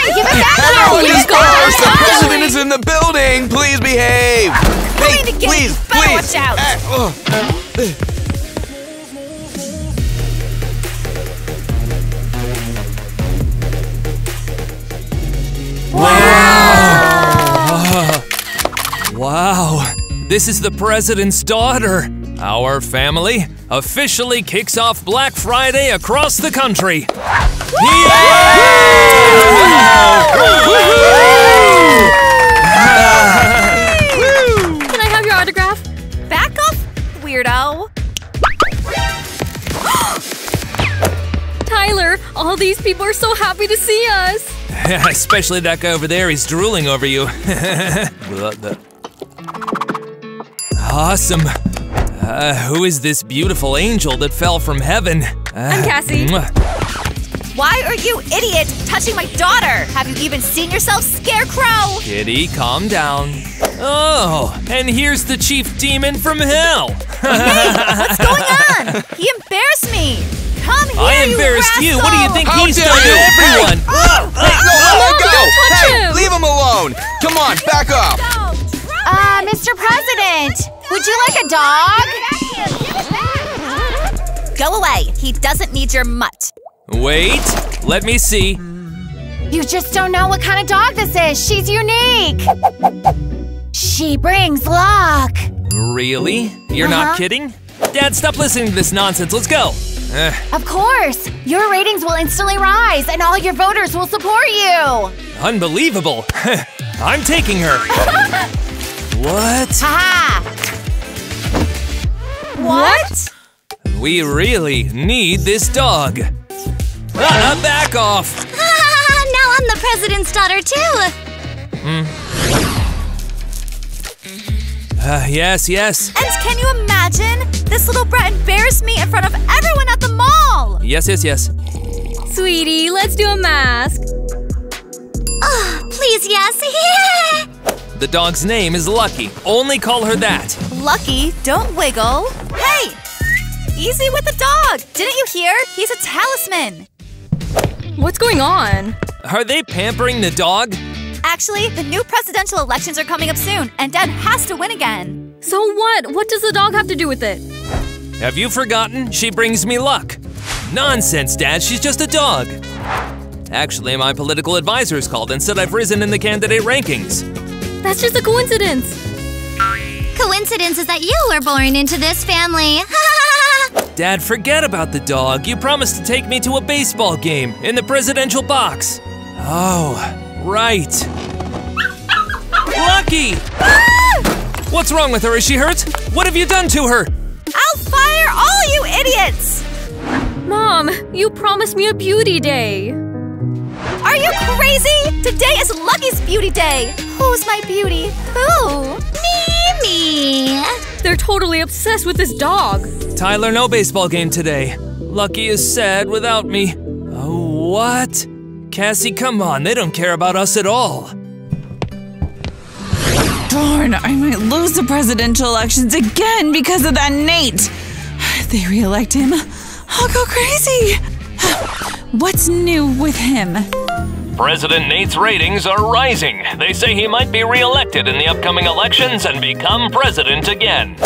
Hey, give it back here! Oh, Give these it! The president is in the building! Please behave! Hey, going to get you. please, please! watch out. Uh, uh. Wow, this is the president's daughter. Our family officially kicks off Black Friday across the country. Can I have your autograph? Back off, weirdo. Tyler, all these people are so happy to see us. Especially that guy over there, he's drooling over you. awesome. Uh, who is this beautiful angel that fell from heaven? Uh, I'm Cassie. mwah. Why are you idiot touching my daughter? Have you even seen yourself, Scarecrow? Kitty, calm down. Oh, and here's the chief demon from hell. What's going on? He embarrassed me. Come here, I embarrassed you. What do you think How he's dare done to everyone? Hey, no, let her go! don't touch Hey, him. leave him alone! Come on, back up! No, Uh, Mr. President, would you like a dog? Go away. He doesn't need your mutt. Wait, let me see. You just don't know what kind of dog this is. She's unique. She brings luck. Really? You're Uh-huh. not kidding? Dad, stop listening to this nonsense. Let's go. Of course. Your ratings will instantly rise and all your voters will support you. unbelievable. I'm taking her. what? Haha. What? We really need this dog. Ah, back off. now I'm the president's daughter, too. Uh, yes, yes. And can you imagine? This little brat embarrassed me in front of everyone at the mall. Yes, yes, yes. Sweetie, let's do a mask. Oh, please, yes. The dog's name is Lucky. Only call her that. Lucky, don't wiggle. Hey, easy with the dog. Didn't you hear? He's a talisman. What's going on? Are they pampering the dog? Actually, the new presidential elections are coming up soon, and Dad has to win again. So what? What does the dog have to do with it? Have you forgotten? She brings me luck. Nonsense, Dad. She's just a dog. Actually, my political advisors called and said I've risen in the candidate rankings. That's just a coincidence. Coincidence is that you were born into this family. Dad, forget about the dog. You promised to take me to a baseball game in the presidential box. Oh, right. Lucky! Ah! What's wrong with her? Is she hurt? What have you done to her? I'll fire all you idiots! Mom, you promised me a beauty day. Are you crazy? Today is Lucky's beauty day. Who's my beauty? Who? Mimi. They're totally obsessed with this dog. Tyler, no baseball game today. Lucky is sad without me. Oh, what? Cassie, come on. They don't care about us at all. Darn, I might lose the presidential elections again because of that Nate. If they reelect him, I'll go crazy. What's new with him? President Nate's ratings are rising. They say he might be reelected in the upcoming elections and become president again.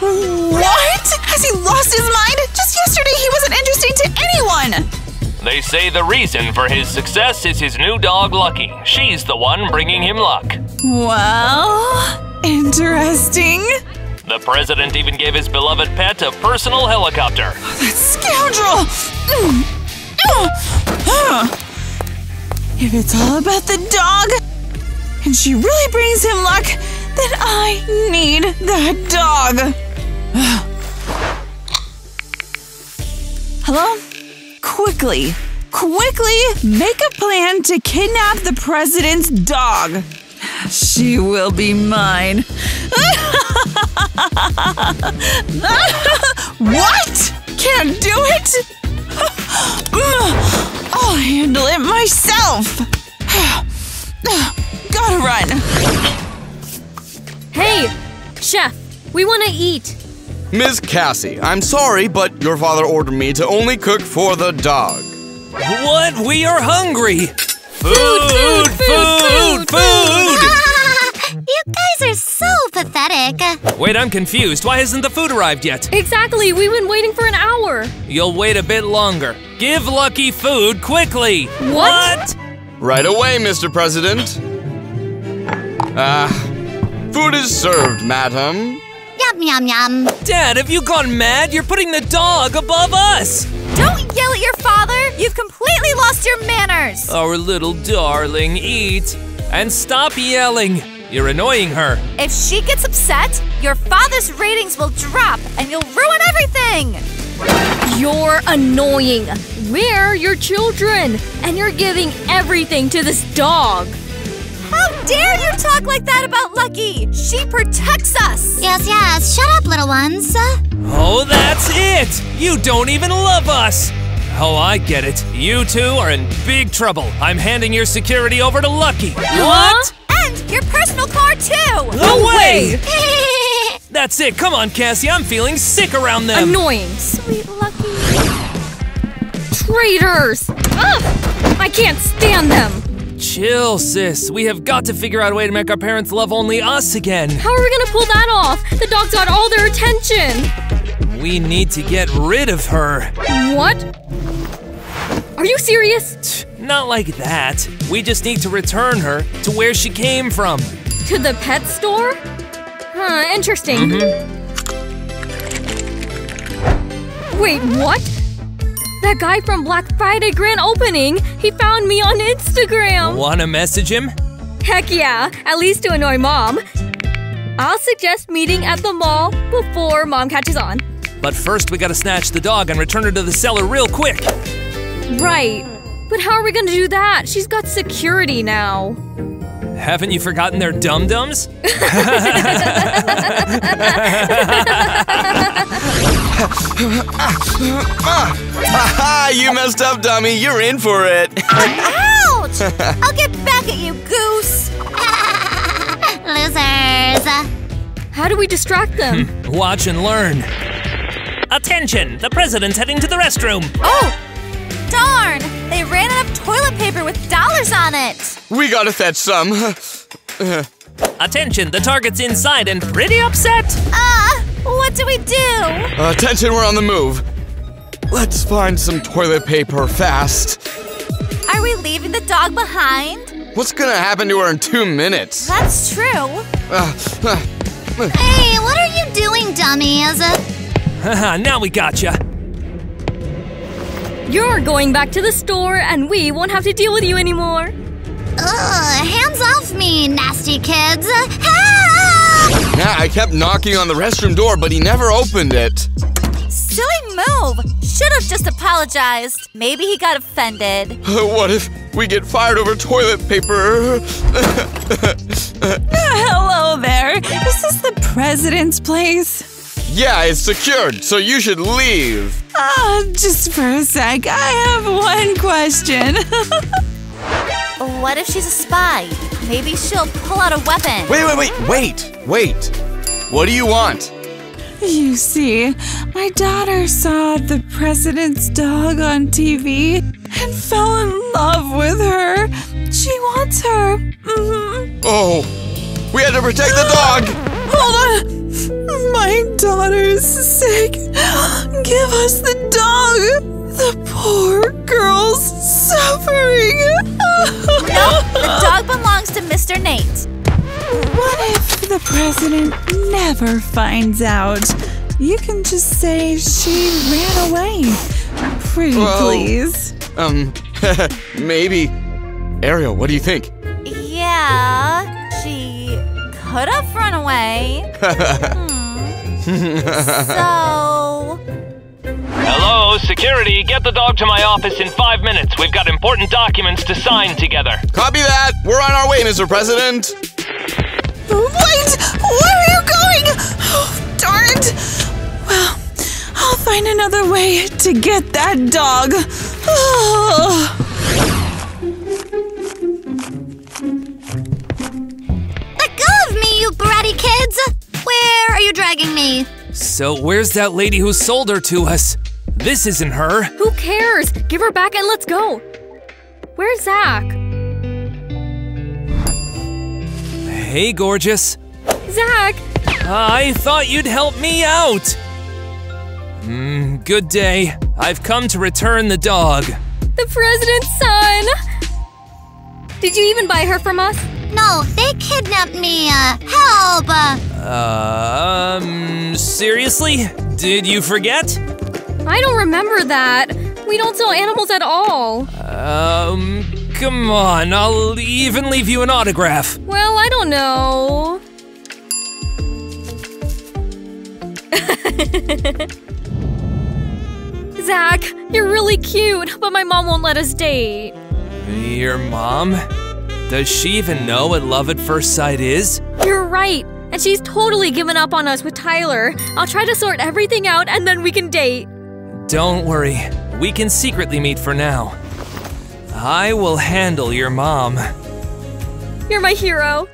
What? Has he lost his mind? Just yesterday he wasn't interesting to anyone. They say the reason for his success is his new dog, Lucky. She's the one bringing him luck. Well, interesting. The president even gave his beloved pet a personal helicopter. That scoundrel! Mm. Oh. Huh. If it's all about the dog, and she really brings him luck, then I need that dog. Hello? Quickly, quickly make a plan to kidnap the president's dog. She will be mine. what? Can't do it? I'll handle it myself. Gotta run. Hey, chef, we want to eat. Ms. Cassie, I'm sorry, but your father ordered me to only cook for the dog. What? We are hungry! Food! Food, food, food! you guys are so pathetic. Wait, I'm confused. Why hasn't the food arrived yet? Exactly, we've been waiting for an hour. You'll wait a bit longer. Give Lucky food quickly. What? Right away, Mr. President. Ah, food is served, madam. Yum, yum, yum. Dad, have you gone mad? You're putting the dog above us. Don't yell at your father! You've completely lost your manners! Our little darling, eat. And stop yelling. You're annoying her. If she gets upset, your father's ratings will drop and you'll ruin everything! You're annoying. We're your children, and you're giving everything to this dog. How dare you talk like that about Lucky? She protects us! Yes, yes. Shut up, little ones. Uh, oh, that's it! You don't even love us! Oh, I get it. You two are in big trouble. I'm handing your security over to Lucky. What? And your personal car, too! No way! That's it. Come on, Cassie. I'm feeling sick around them. Annoying. Sweet Lucky. Traitors! Ugh! I can't stand them. Chill, sis. We have got to figure out a way to make our parents love only us again. How are we gonna pull that off? The dog's got all their attention. We need to get rid of her. What? Are you serious? Not like that. We just need to return her to where she came from. To the pet store? Huh, interesting. Mm-hmm. Wait, what? That guy from Black Friday grand opening, he found me on Instagram. Wanna message him? Heck yeah, at least to annoy mom. I'll suggest meeting at the mall before mom catches on. But first, we gotta snatch the dog and return her to the cellar real quick. Right. But how are we gonna do that? She's got security now. Haven't you forgotten their dum dums? Haha, you messed up, dummy. You're in for it. Ouch! I'll get back at you, goose! Losers. How do we distract them? Watch and learn. Attention! The president's heading to the restroom. Oh! Darn! They ran out of toilet paper with dollars on it! We gotta fetch some. Attention! The target's inside and pretty upset. Ah! What do we do? Attention, we're on the move. Let's find some toilet paper fast. Are we leaving the dog behind? What's gonna happen to her in two minutes? That's true. Uh, uh, Hey, what are you doing, dummies? Haha, now we gotcha. You're going back to the store and we won't have to deal with you anymore. Ugh, hands off me, nasty kids. Help! Yeah, I kept knocking on the restroom door, but he never opened it. Silly move! Should have just apologized. Maybe he got offended. what if we get fired over toilet paper? Hello there. Is this the president's place? yeah, it's secured, so you should leave. Ah, just for a sec. I have one question. What if she's a spy? Maybe she'll pull out a weapon. Wait, wait, wait, wait, wait. What do you want? you see, my daughter saw the president's dog on TV and fell in love with her. She wants her. hmm Oh, we had to protect the dog. Hold on. My daughter's sick. Give us the dog. The poor girl's suffering. No, the dog belongs to Mr. Nate. What if the president never finds out? You can just say she ran away. Pretty Well- please. Um, maybe. Ariel, what do you think? Yeah, she could have run away. Hmm. So, Hello, security. Get the dog to my office in five minutes. We've got important documents to sign together. Copy that. We're on our way, Mr. President. Wait! Where are you going? Oh, darn it! Well, I'll find another way to get that dog. Oh. Let go of me, you bratty kids! Where are you dragging me? So, where's that lady who sold her to us? This isn't her! Who cares? Give her back and let's go! Where's Zach? Hey, gorgeous. Zach! I thought you'd help me out! Mm, good day. I've come to return the dog. The president's son! Did you even buy her from us? No, they kidnapped me. Uh, help! Um, seriously? Did you forget? I don't remember that. We don't sell animals at all. Um, come on, I'll even leave you an autograph. Well, I don't know. Zach, you're really cute, but my mom won't let us date. Your mom? Does she even know what love at first sight is? You're right, and she's totally given up on us with Tyler. I'll try to sort everything out and then we can date. Don't worry, we can secretly meet for now. I will handle your mom. You're my hero.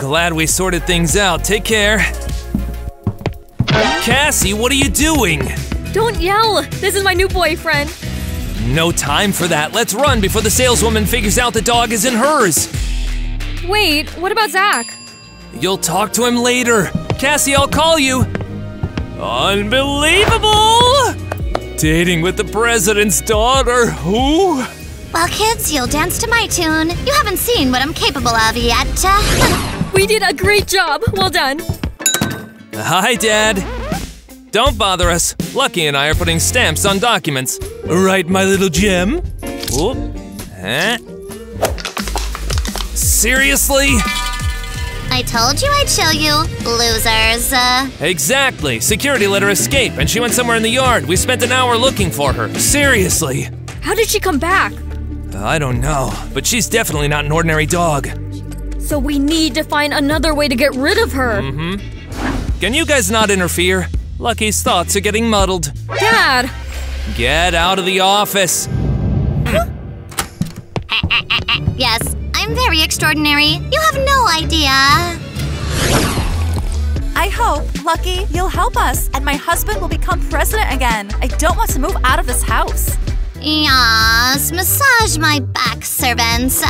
Glad we sorted things out. Take care. Cassie, what are you doing? Don't yell. This is my new boyfriend. No time for that. Let's run before the saleswoman figures out the dog isn't hers. Wait, what about Zach? You'll talk to him later. Cassie, I'll call you. Unbelievable! Dating with the president's daughter. Who? Well, kids, you'll dance to my tune. You haven't seen what I'm capable of yet. Uh, We did a great job. Well done. Hi, Dad. Don't bother us. Lucky and I are putting stamps on documents. Right, my little gem? Whoop. Huh? Seriously? I told you I'd show you, losers. Uh, Exactly. Security let her escape, and she went somewhere in the yard. We spent an hour looking for her. Seriously. How did she come back? I don't know, but she's definitely not an ordinary dog. So we need to find another way to get rid of her. Mm hmm. Can you guys not interfere? Lucky's thoughts are getting muddled. Dad, Get out of the office. yes, I'm very extraordinary. You have no idea. I hope, Lucky, you'll help us and my husband will become president again. I don't want to move out of this house. Yes, massage my back, servants.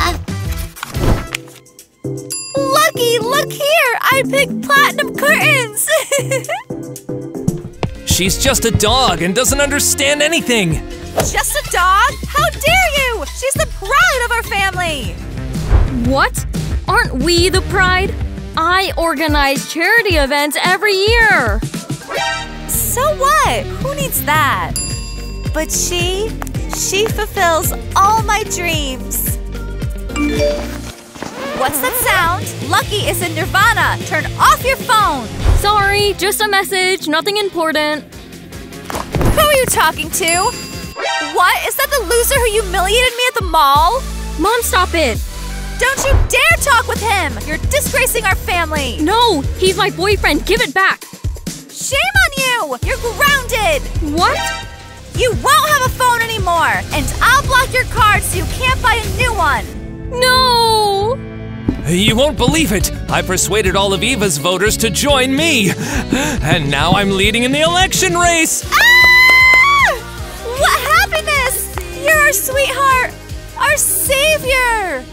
Lucky, look here! I picked platinum curtains! She's just a dog and doesn't understand anything. Just a dog? How dare you! She's the pride of our family! What? Aren't we the pride? I organize charity events every year. So what? Who needs that? But she, she fulfills all my dreams. What's that sound? Lucky is in Nirvana. Turn off your phone. Sorry, just a message, nothing important. Who are you talking to? What? Is that the loser who humiliated me at the mall? Mom, stop it. Don't you dare talk with him! You're disgracing our family! No, he's my boyfriend. Give it back. Shame on you! You're grounded! What? You won't have a phone anymore! And I'll block your card so you can't buy a new one! No! You won't believe it. I persuaded all of Eva's voters to join me. And now I'm leading in the election race. Ah! What happiness! You're our sweetheart! Our savior!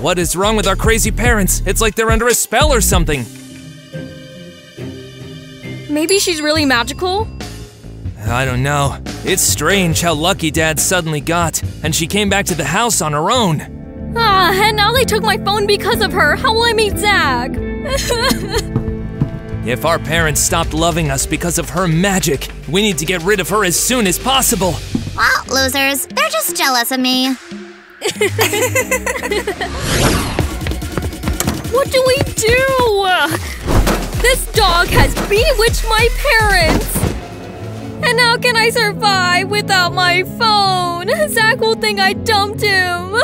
What is wrong with our crazy parents? It's like they're under a spell or something. Maybe she's really magical? I don't know. It's strange how lucky Dad suddenly got, and she came back to the house on her own. Ah, and now they took my phone because of her. How will I meet Zach? If our parents stopped loving us because of her magic, we need to get rid of her as soon as possible. Well, losers, they're just jealous of me. What do we do? This dog has bewitched my parents. And how can I survive without my phone? Zach will think I dumped him.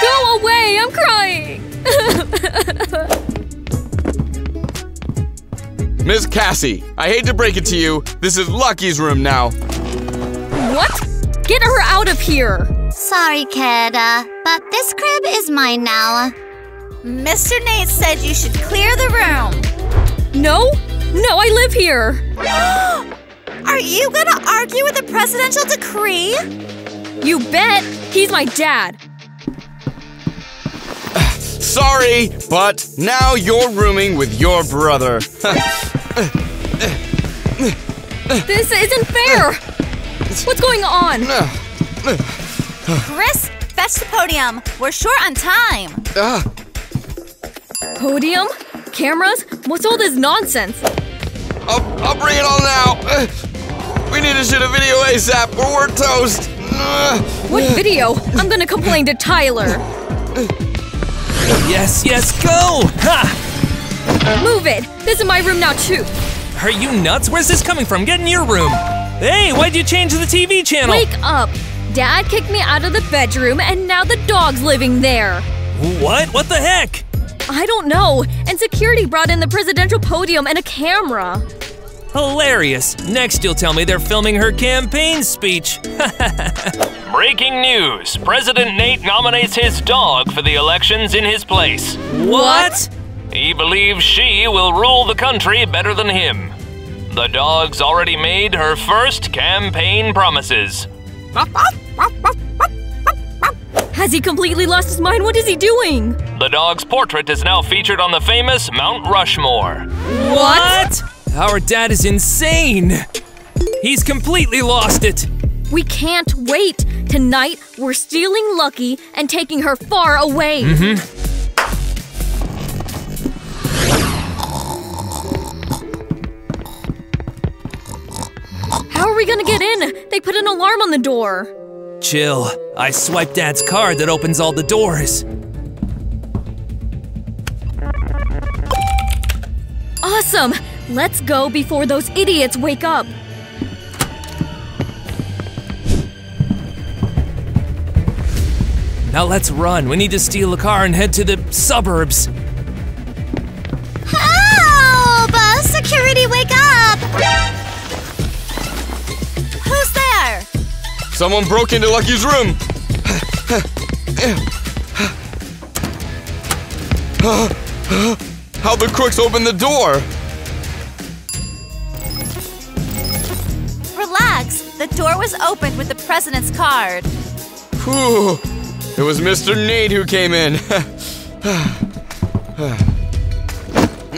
Go away, I'm crying. Miss Cassie, I hate to break it to you. This is Lucky's room now. what? Get her out of here. Sorry, kid, uh, but this crib is mine now. Mr. Nate said you should clear the room. No? No, I live here. Are you gonna argue with a presidential decree? You bet! He's my dad! Sorry, but now you're rooming with your brother. This isn't fair! What's going on? Chris, fetch the podium. We're short on time. Ah, Podium? Cameras? What's all this nonsense? I'll, I'll bring it on now. We need to shoot a video ASAP or we're toast. What video? I'm gonna complain to Tyler. Yes, yes, go! Ha! Move it! This is my room now, too! Are you nuts? Where's this coming from? Get in your room. Hey, why'd you change the TV channel? Wake up! Dad kicked me out of the bedroom and now the dog's living there! What? What the heck? I don't know, and security brought in the presidential podium and a camera. Hilarious. Next, you'll tell me they're filming her campaign speech. Breaking news President Nate nominates his dog for the elections in his place. What? He believes she will rule the country better than him. The dog's already made her first campaign promises. Has he completely lost his mind? What is he doing? The dog's portrait is now featured on the famous Mount Rushmore. What? Our dad is insane. He's completely lost it. We can't wait. Tonight, we're stealing Lucky and taking her far away. Mhm. How are we gonna get in? They put an alarm on the door. Chill. I swiped dad's card that opens all the doors. Awesome! Let's go before those idiots wake up. Now let's run. We need to steal a car and head to the suburbs. Help! Uh, Security, wake up! Who's there? Someone broke into Lucky's room. How the crooks opened the door? The door was opened with the president's card. Whew. It was Mr. Nate who came in.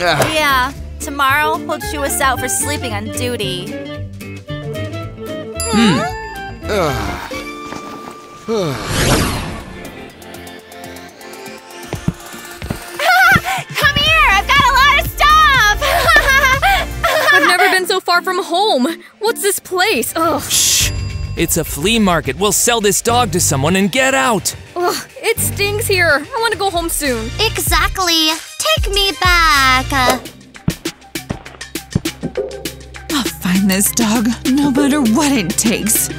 Ah, Yeah. Tomorrow he'll chew us out for sleeping on duty. Come so far from home. What's this place? Ugh. Shh. It's a flea market. We'll sell this dog to someone and get out. Ugh. It stings here. I want to go home soon. Exactly. Take me back. I'll find this dog, no matter what it takes.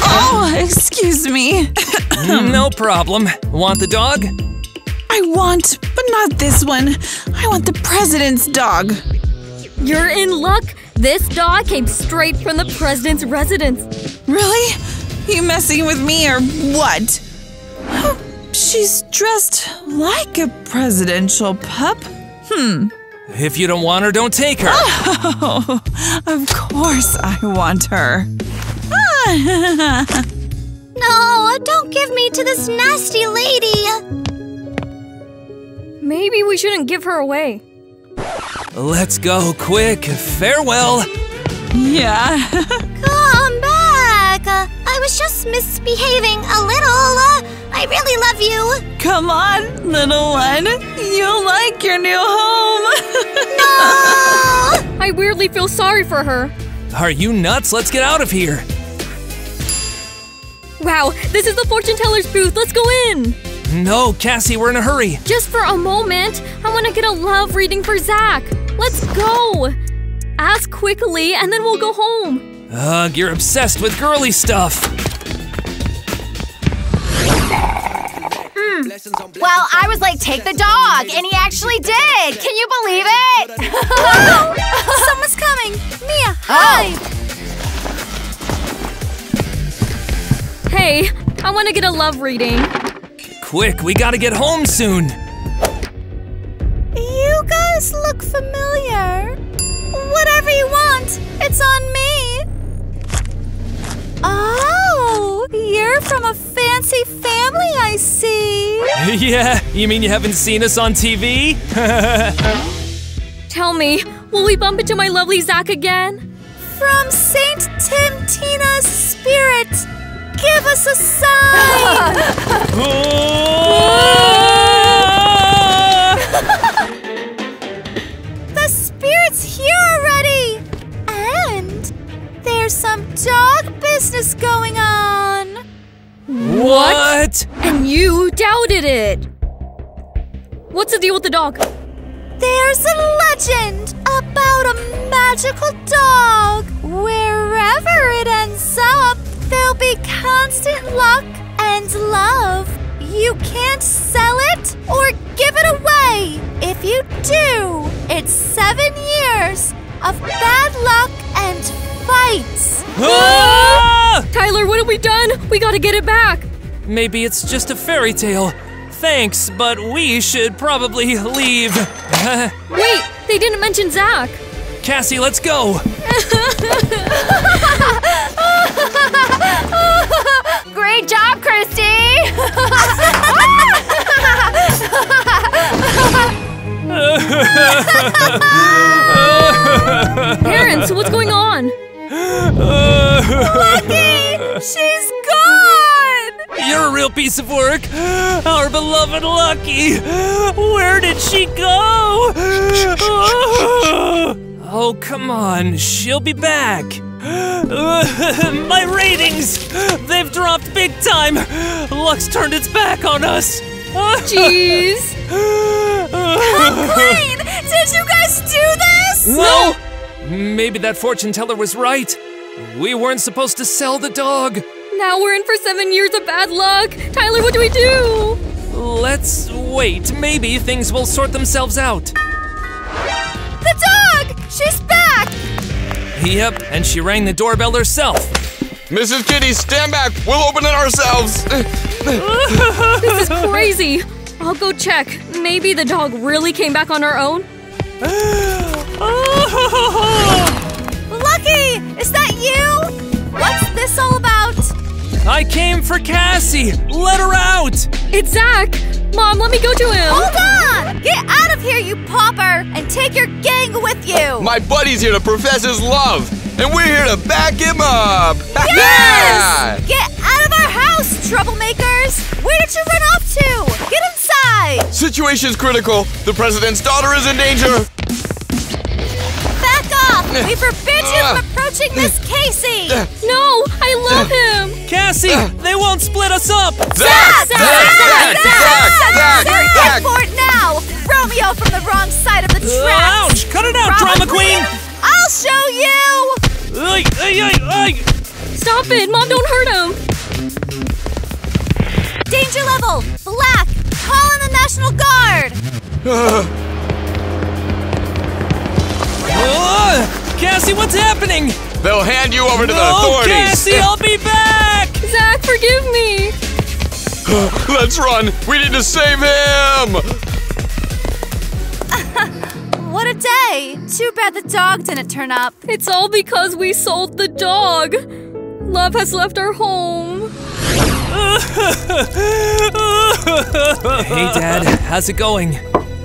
Oh, excuse me. Mm, no problem. Want the dog? I want, but not this one. I want the president's dog. You're in luck. This dog came straight from the president's residence. Really? You messing with me or what? Oh, she's dressed like a presidential pup. Hmm. If you don't want her, don't take her. Oh, of course I want her. No, don't give me to this nasty lady. Maybe we shouldn't give her away. Let's go, quick. Farewell. yeah. Come back. Uh, I was just misbehaving a little. Uh, I really love you. Come on, little one. You'll like your new home. Oh! I weirdly feel sorry for her. Are you nuts? Let's get out of here. Wow, this is the fortune teller's booth. Let's go in. No, Cassie, we're in a hurry. Just for a moment, I want to get a love reading for Zach. Let's go. Ask quickly, and then we'll go home. Ugh, you're obsessed with girly stuff. Hmm. well, I was like, take the dog, and he actually did! Can you believe it? Someone's coming. Mia, oh. hi. Hey, I want to get a love reading. Quick, we gotta get home soon. You guys look familiar. Whatever you want, it's on me. Oh, We're from a fancy family, I see. yeah, you mean you haven't seen us on TV? Tell me, will we bump into my lovely Zach again? From Saint Tim Tina's spirit, give us a sign. the spirit's here already, and there's some dog business going on. what? And you doubted it! What's the deal with the dog? There's a legend about a magical dog. Wherever it ends up, there'll be constant luck and love. You can't sell it or give it away. If you do, it's seven years of bad luck and fights. Ah! Tyler, what have we done? We gotta get it back! Maybe it's just a fairy tale. Thanks, but we should probably leave. Wait, they didn't mention Zach! Cassie, let's go. Great job, Christy! Parents, what's going on? Lucky! She's gone! You're a real piece of work. Our beloved Lucky. Where did she go? Oh, come on. She'll be back. My ratings! They've dropped big time! Lux turned its back on us! Jeez! Clean! Did you guys do this? No! Maybe that fortune teller was right. We weren't supposed to sell the dog. Now we're in for seven years of bad luck! Tyler, what do we do? Let's wait. Maybe things will sort themselves out. The dog! She's back! Yep, and she rang the doorbell herself. Mrs. Kitty, stand back. We'll open it ourselves. This is crazy! I'll go check. Maybe the dog really came back on her own? Lucky! Is that you? What's this all about? I came for Cassie. Let her out. It's Zach! Mom, let me go to him! Hold on! Get out of here, you pauper! And take your gang with you! My buddy's here to profess his love, and we're here to back him up. Yes! Get out of our house, troublemakers! Where did you run off to? Get inside! Situation's critical. The president's daughter is in danger. Back off! We forbid you from approaching Miss Casey! No! I love him! Cassie, they won't split us up. Zach! Zach! Zach! Zach! You're Zach! in for it now! Romeo from the wrong side of the tracks! Ouch! Cut it out, drama queen. I'll show you! Ay, ay, ay, ay. Stop it! Mom, don't hurt him! Danger level! Black! Call in the National Guard! Ah, Cassie, what's happening? They'll hand you over to the Oh, authorities. Cassie, I'll be back. Zach, forgive me! Let's run. We need to save him. What a day! Too bad the dog didn't turn up. It's all because we sold the dog! Love has left our home. Hey, Dad, how's it going?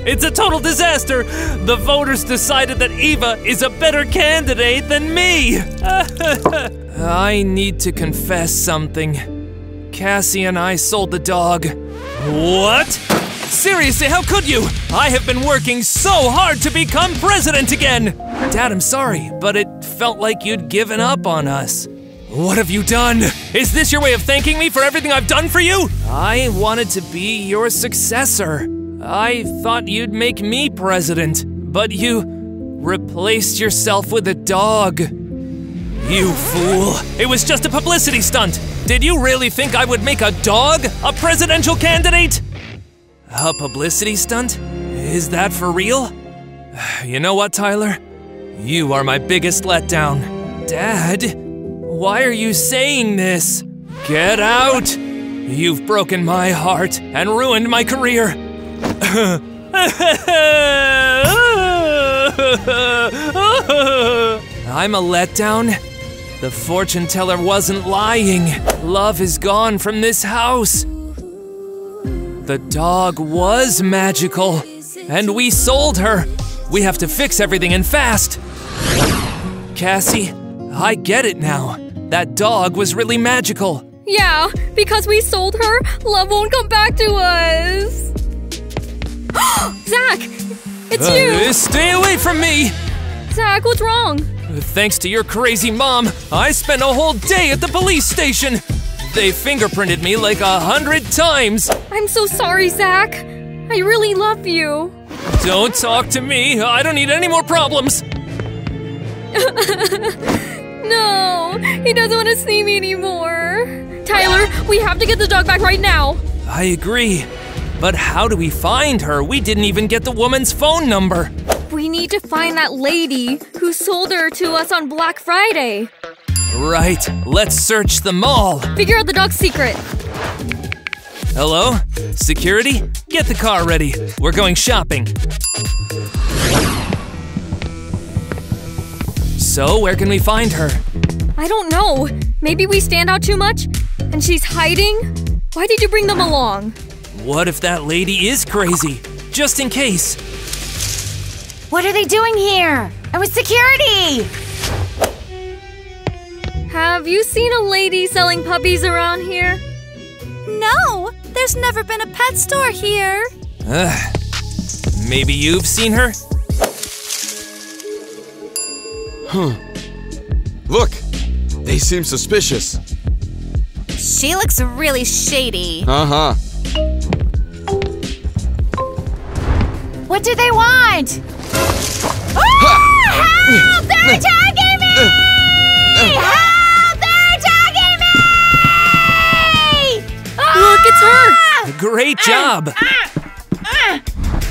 It's a total disaster. The voters decided that Eva is a better candidate than me. I need to confess something. Cassie and I sold the dog. What? Seriously, how could you? I have been working so hard to become president again. Dad, I'm sorry, but it felt like you'd given up on us. What have you done? Is this your way of thanking me for everything I've done for you? I wanted to be your successor. I thought you'd make me president, but you replaced yourself with a dog. You fool. It was just a publicity stunt. Did you really think I would make a dog a presidential candidate? A publicity stunt? Is that for real? You know what, Tyler? You are my biggest letdown. Dad, why are you saying this? Get out! You've broken my heart and ruined my career. I'm a letdown? The fortune teller wasn't lying. Love is gone from this house. The dog was magical, and we sold her. We have to fix everything and fast. Cassie, I get it now. That dog was really magical. Yeah, because we sold her, love won't come back to us. Zach, it's you. Uh, stay away from me! Zach, what's wrong? Thanks to your crazy mom, I spent a whole day at the police station. They fingerprinted me like a hundred times. I'm so sorry, Zach. I really love you. Don't talk to me. I don't need any more problems. No, he doesn't want to see me anymore. Tyler, we have to get the dog back right now. I agree. But how do we find her? We didn't even get the woman's phone number. We need to find that lady who sold her to us on Black Friday. Right, let's search the mall. Figure out the dog's secret. Hello? Security? Get the car ready. We're going shopping. So, where can we find her? I don't know. Maybe we stand out too much? And she's hiding? Why did you bring them along? What if that lady is crazy? Just in case. What are they doing here? I was security! Have you seen a lady selling puppies around here? No, there's never been a pet store here. Ugh. Maybe you've seen her? Huh. Look, they seem suspicious. She looks really shady. Uh huh. What do they want? Ah! Help! They're attacking me! Help! Look, it's her! Great job! Ah, ah.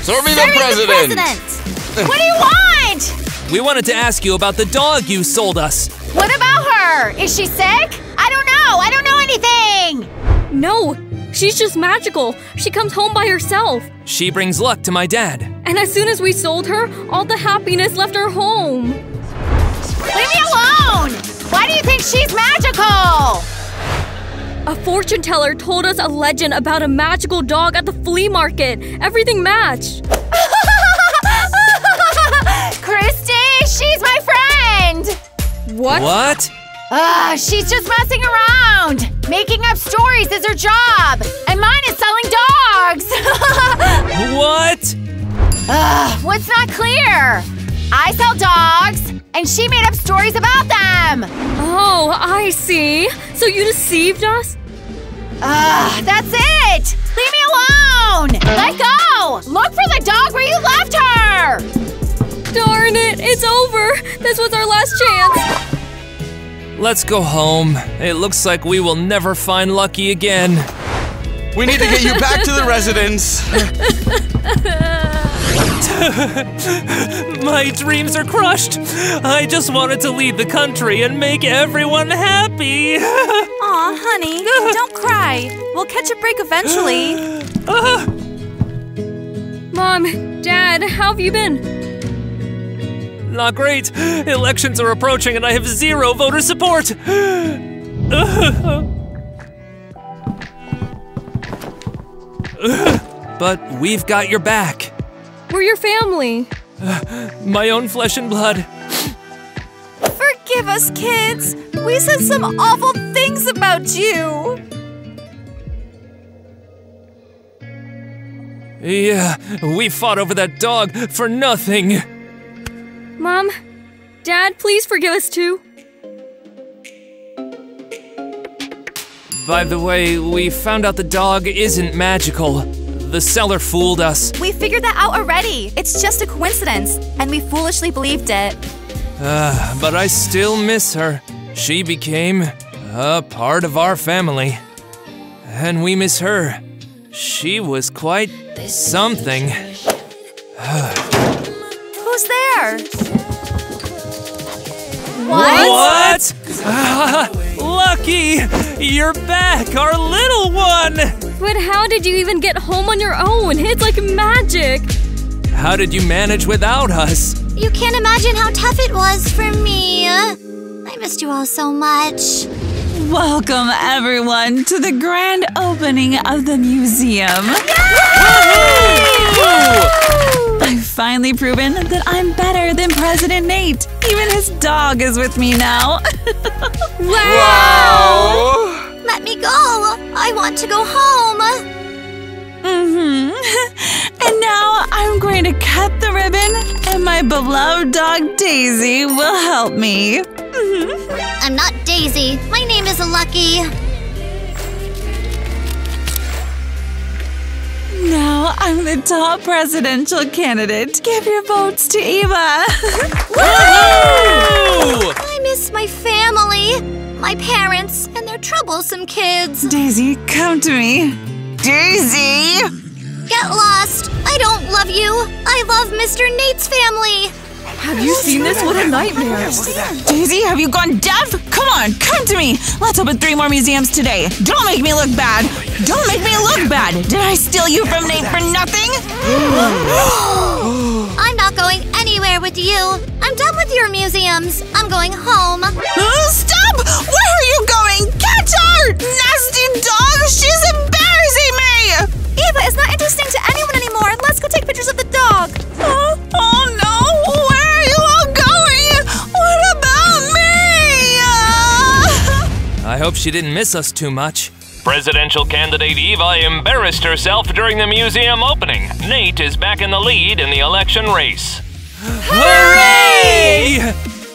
Serve me the president. President! What do you want? We wanted to ask you about the dog you sold us. What about her? Is she sick? I don't know. I don't know anything. No, she's just magical. She comes home by herself. She brings luck to my dad. And as soon as we sold her, all the happiness left her home. Leave me alone! Why do you think she's magical? A fortune teller told us a legend about a magical dog at the flea market. Everything matched. Christy, she's my friend! What? What? Ugh, she's just messing around! Making up stories is her job! And mine is selling dogs! What? Ugh, what's not clear? I sell dogs, and she made up stories about them! Oh, I see. So you deceived us? Ugh, that's it! Leave me alone! Let go! Look for the dog where you left her! Darn it, it's over. This was our last chance. Let's go home. It looks like we will never find Lucky again. We need to get you back to the residence. My dreams are crushed. I just wanted to leave the country and make everyone happy. Aw, honey, don't cry. We'll catch a break eventually. Mom, Dad, how have you been? Not great. Elections are approaching and I have zero voter support. but we've got your back. We're your family. My own flesh and blood. Forgive us, kids. We said some awful things about you. Yeah, we fought over that dog for nothing. Mom, Dad, please forgive us too. By the way, we found out the dog isn't magical. The seller fooled us. We figured that out already. It's just a coincidence, and we foolishly believed it. Uh, but I still miss her. She became a part of our family. And we miss her. She was quite something. Who's there? What? Ah, Lucky! You're back, our little one! But how did you even get home on your own? It's like magic. How did you manage without us? You can't imagine how tough it was for me. I'm missed you all so much. Welcome, everyone, to the grand opening of the museum. I've finally proven that I'm better than President Nate. Even his dog is with me now. Wow! Let me go. I want to go home. hmm And now I'm going to cut the ribbon, and my beloved dog Daisy will help me. Mhm. I'm not Daisy. My name is Lucky. Now I'm the top presidential candidate. Give your votes to Eva. Woo! I miss my family, my parents, and their troublesome kids. Daisy, come to me. Daisy! Get lost. I don't love you. I love Mr. Nate's family. Have you seen this? What a nightmare. Daisy, have you gone deaf? Come on, come to me. Let's open three more museums today. Don't make me look bad. Don't make me look bad. Did I steal you from Nate for nothing? I'm not going anywhere with you. I'm done with your museums. I'm going home. Stop! Where are you going? Catch her! Nasty dog! She's embarrassing me! Eva is not interesting to anyone anymore. Let's go take pictures of the dog. Oh, oh no! Where are you all going? What about me? Uh, I hope she didn't miss us too much. Presidential candidate Eva embarrassed herself during the museum opening. Nate is back in the lead in the election race. Hooray!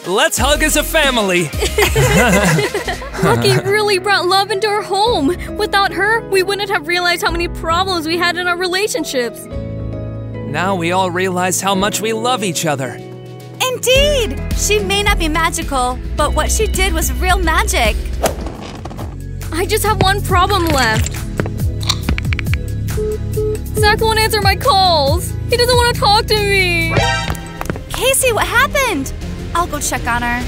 Let's hug as a family. Lucky really brought love into our home. Without her, we wouldn't have realized how many problems we had in our relationships. Now we all realize how much we love each other. Indeed! She may not be magical, but what she did was real magic. I just have one problem left. Zach won't answer my calls. He doesn't want to talk to me. Casey, what happened? I'll go check on her.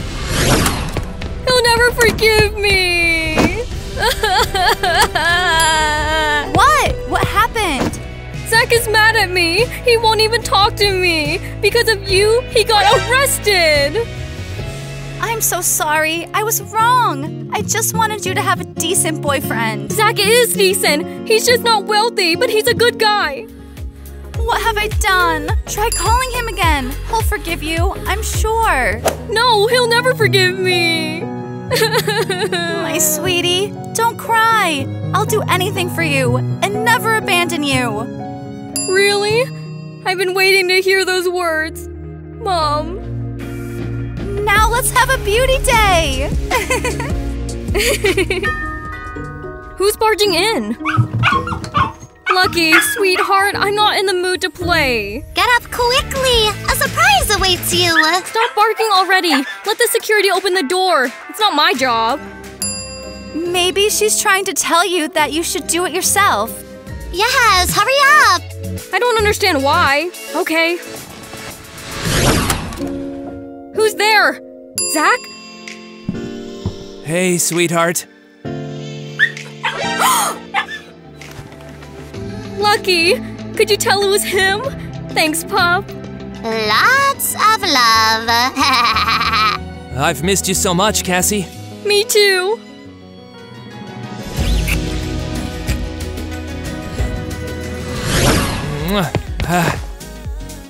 He'll never forgive me. What? What happened? Zach is mad at me. He won't even talk to me. Because of you, he got arrested. I'm so sorry. I was wrong. I just wanted you to have a decent boyfriend. Zach is decent. He's just not wealthy, but he's a good guy. What have I done? Try calling him again. He'll forgive you, I'm sure. No, he'll never forgive me. My sweetie, don't cry. I'll do anything for you and never abandon you. really? I've been waiting to hear those words. Mom. Now let's have a beauty day. Who's barging in? Lucky, sweetheart, I'm not in the mood to play. Get up quickly. A surprise awaits you. Stop barking already. Let the security open the door. It's not my job. Maybe she's trying to tell you that you should do it yourself. Yes, hurry up. I don't understand why. Okay. Who's there? Zach? Hey, sweetheart. Lucky. Could you tell it was him? Thanks, Pop. Lots of love. I've missed you so much, Cassie. Me too. Ah,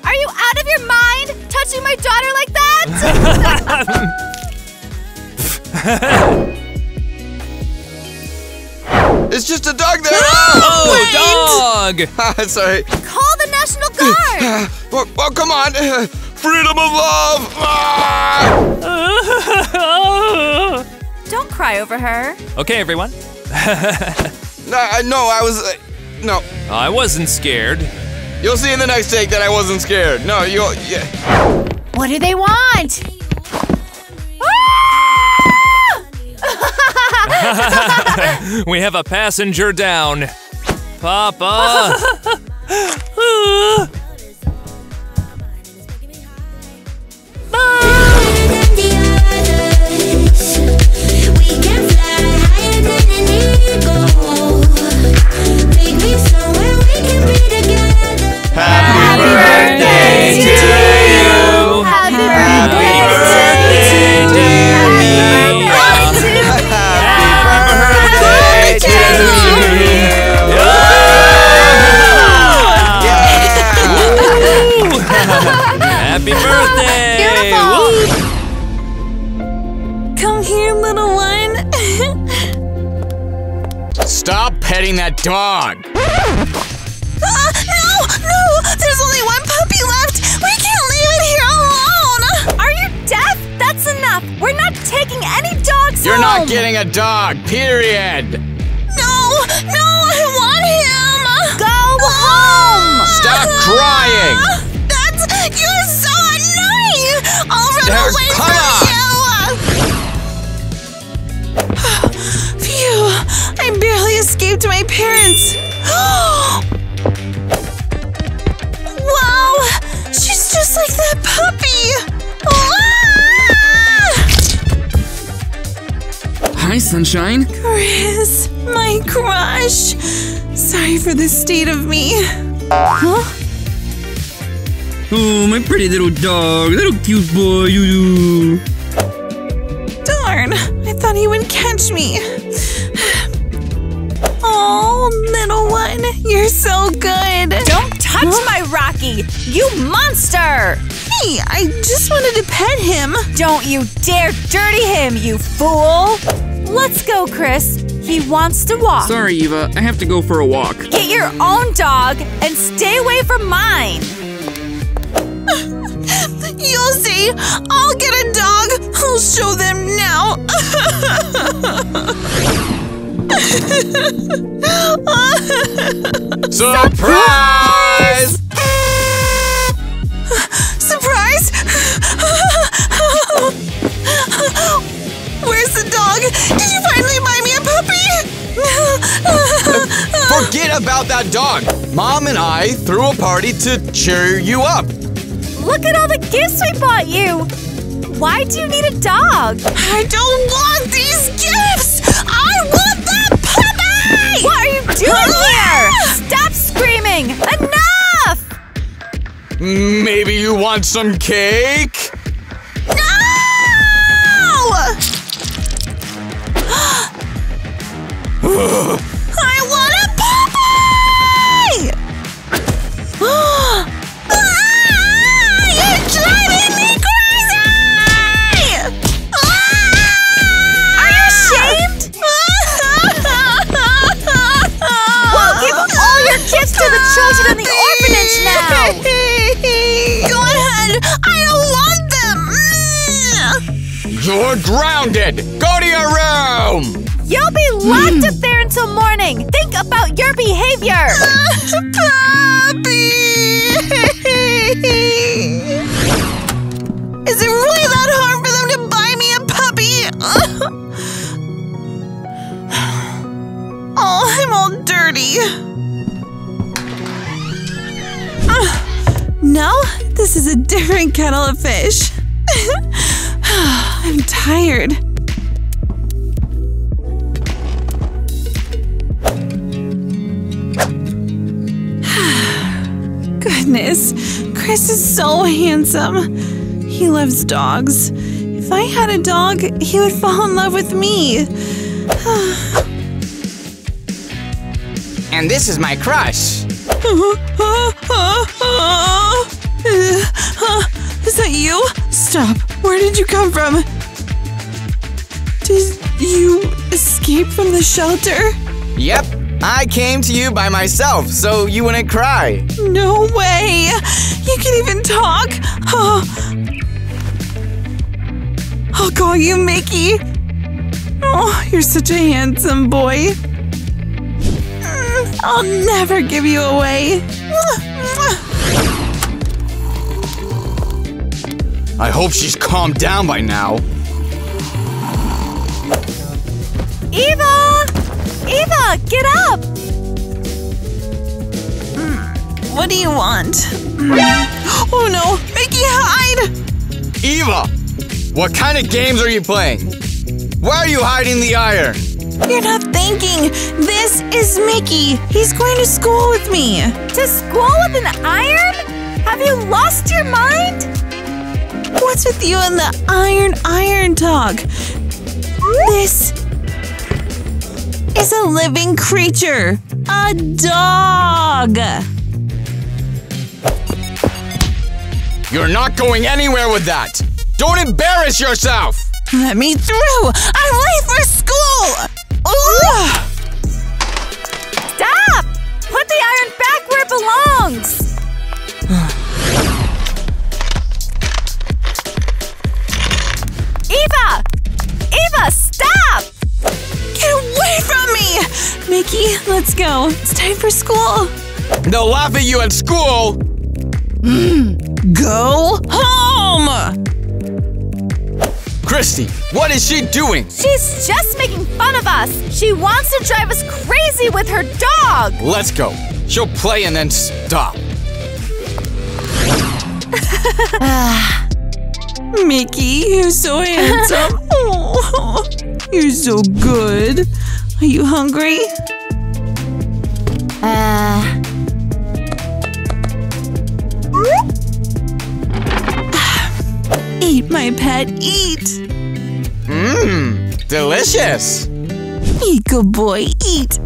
Are you out of your mind? Touching my daughter like that? It's just a dog there! oh, dog! Ah, Sorry. Call the National Guard! Well, well, come on. Freedom of love! Ah! Don't cry over her. Okay, everyone. No, I- no, I was. Uh, no. I wasn't scared. You'll see in the next take that I wasn't scared. No, you'll. Yeah. What do they want? We have a passenger down. Papa! Happy Stop petting that dog. Ah, no, no! There's only one puppy left! We can't leave it here alone! Are you deaf? That's enough. We're not taking any dogs You're home. not getting a dog, period. No, no, I want him! Go home. Stop crying. That's you're so annoying! I'll run There, away come from barely escaped my parents. wow! She's just like that puppy! Ah! Hi, Sunshine. Chris, my crush. Sorry for the state of me. Huh? Oh, my pretty little dog. Little cute boy. Doo-doo. Darn, I thought he would catch me. Oh, little one, you're so good. Don't touch my Rocky, you monster! Hey, I just wanted to pet him. Don't you dare dirty him, you fool! Let's go, Chris. He wants to walk. Sorry, Eva. I have to go for a walk. Get your own dog and stay away from mine. You'll see. I'll get a dog. I'll show them now. Surprise! Surprise! Where's the dog? Did you finally buy me a puppy? Forget about that dog. Mom and I threw a party to cheer you up. Look at all the gifts we bought you. Why do you need a dog? I don't want these gifts! I want the puppy! What are you doing here? Stop screaming! Enough! Maybe you want some cake? No! You're grounded. Go to your room. You'll be locked up there until morning. Think about your behavior. Puppy! Is it really that hard for them to buy me a puppy? Oh, I'm all dirty. No, this is a different kettle of fish. Tired. Goodness, Chris is so handsome. He loves dogs. If I had a dog, he would fall in love with me. And this is my crush. Is that you? Stop. Where did you come from? Did you escape from the shelter? Yep, I came to you by myself so you wouldn't cry. No way! You can even talk! Oh. I'll call you Mickey. Oh, you're such a handsome boy. Mm, I'll never give you away. I hope she's calmed down by now. Eva! Eva, get up! Hmm. What do you want? Hmm. Oh no! Mickey, hide! Eva, what kind of games are you playing? Why are you hiding the iron? You're not thinking. This is Mickey. He's going to school with me. To school with an iron? Have you lost your mind? What's with you and the iron iron talk? This is a living creature. A dog. You're not going anywhere with that. Don't embarrass yourself. Let me through! I'm late for school! Ugh. Stop! Put the iron back where it belongs! Eva! Eva, Mickey, let's go. It's time for school. They'll laugh at you at school. Hmm. Go home! Christy, what is she doing? She's just making fun of us! She wants to drive us crazy with her dog! Let's go. She'll play and then stop. Ah. Mickey, you're so handsome. Oh, you're so good. Are you hungry? Uh, Eat, my pet, eat. Mmm, delicious. Eat, good boy, eat.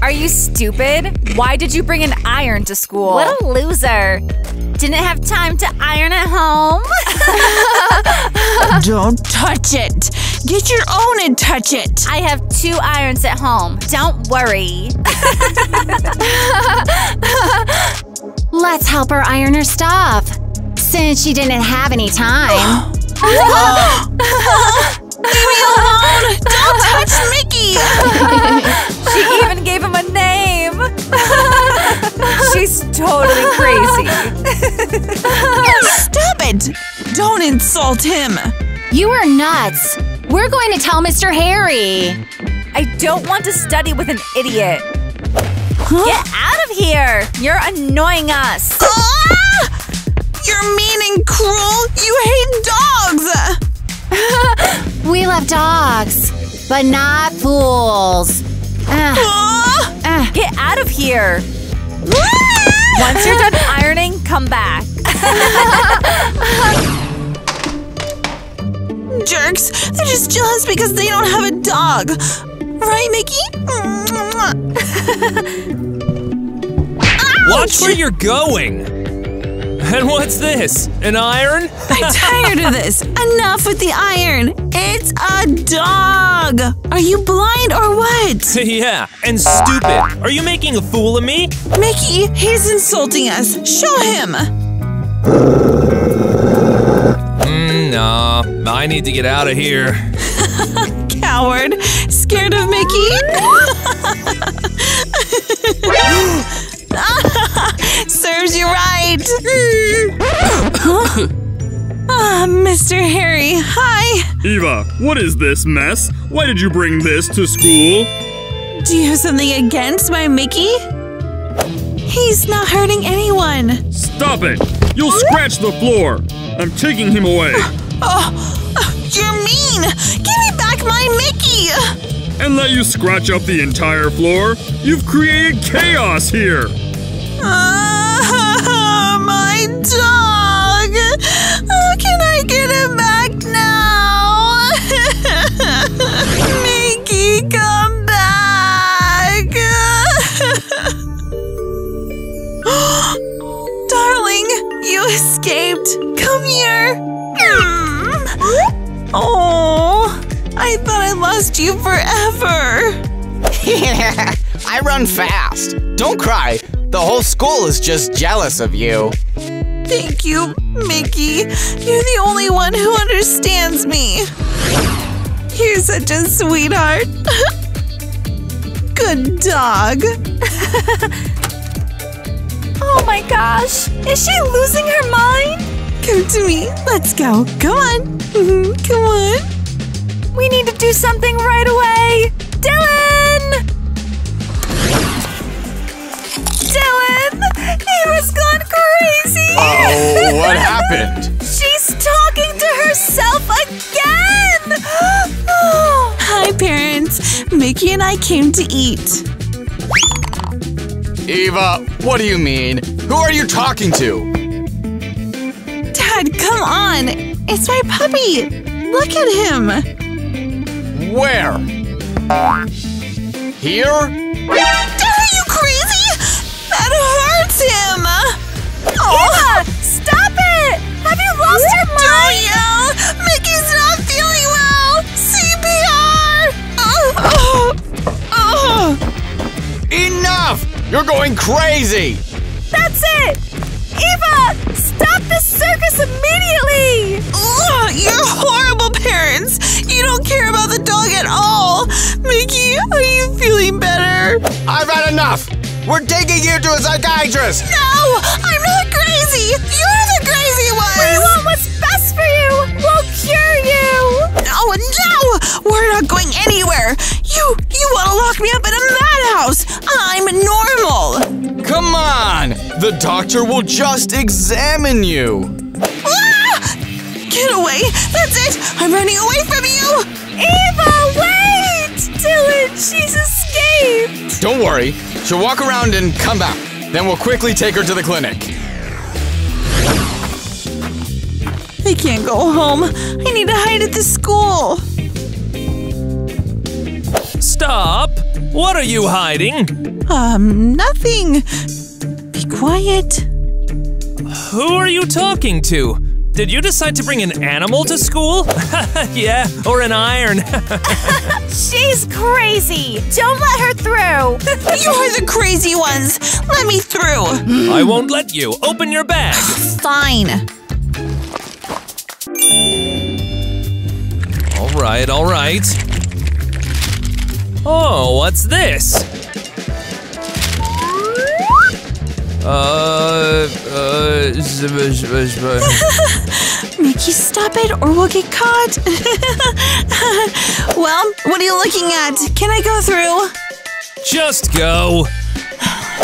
are you stupid? Why did you bring an iron to school? What a loser! Didn't have time to iron at home? Don't touch it. Get your own and touch it. I have two irons at home. Don't worry. Let's help her iron her stuff. Since she didn't have any time. Leave me alone. Don't touch Mickey. she even gave him a name. She's totally crazy. Stop it. Don't insult him. You are nuts. We're going to tell Mr. Harry. I don't want to study with an idiot. Get out of here! You're annoying us. Ah! You're mean and cruel. You hate dogs. We love dogs, but not fools. Ugh. Ah! Get out of here! Once you're done ironing, come back. Jerks. They're just jealous because they don't have a dog. Right, Mickey? Watch where you're going. And what's this? An iron? I'm tired of this. Enough with the iron. It's a dog. Are you blind or what? yeah, and stupid. Are you making a fool of me? Mickey, he's insulting us. Show him. Mm, no, I need to get out of here. Coward. Ah, Mr. Harry, hi. Eva, what is this mess? Why did you bring this to school? Do you have something against my Mickey? He's not hurting anyone. Stop it! You'll scratch the floor! I'm taking him away! Oh, you're mean. Give me back my Mickey. And let you scratch up the entire floor? You've created chaos here! Ah, my dog. How can I get him back now? Mickey, come back. Darling, you escaped. Come here. Mm. Oh, I thought I lost you forever. I run fast. Don't cry. The whole school is just jealous of you. Thank you, Mickey. You're the only one who understands me. You're such a sweetheart. Good dog. Oh my gosh! Is she losing her mind? Come to me. Let's go. Come on. Mhm, Come on. We need to do something right away! Dylan! Dylan! Eva's gone crazy! Oh, what happened? She's talking to herself again! Hi, parents. Mickey and I came to eat. Eva, what do you mean? Who are you talking to? Dad, come on. It's my puppy. Look at him. Where? Here? Dad, are you crazy? That hurts him. Oh. Eva, stop it! Have you lost your mind? Do you? Mickey's not feeling well! CPR! Oh. Oh. Enough! You're going crazy! That's it! Eva, stop this circus immediately! Ugh, you're horrible parents! You don't care about the dog at all! Mickey, are you feeling better? I've had enough! We're taking you to a psychiatrist! No! I'm not crazy! You're the crazy one! We want what's best for you! We'll cure you! No, no! We're not going anywhere! You, you want to lock me up in a madhouse! I'm normal! Come on! The doctor will just examine you! Ah! Get away! That's it! I'm running away from you! Eva, wait! Dylan, she's escaped! Don't worry, she'll walk around and come back. Then we'll quickly take her to the clinic. I can't go home. I need to hide at the school. Stop! What are you hiding? Um, nothing. Be quiet. Who are you talking to? Did you decide to bring an animal to school? yeah, or an iron. She's crazy! Don't let her through! You're the crazy ones. Let me through. I won't let you. Open your bag. Fine. All right, all right. Oh, what's this? Uh, uh, zb- zb- zb- stop it or we'll get caught. well, what are you looking at? Can I go through? just go.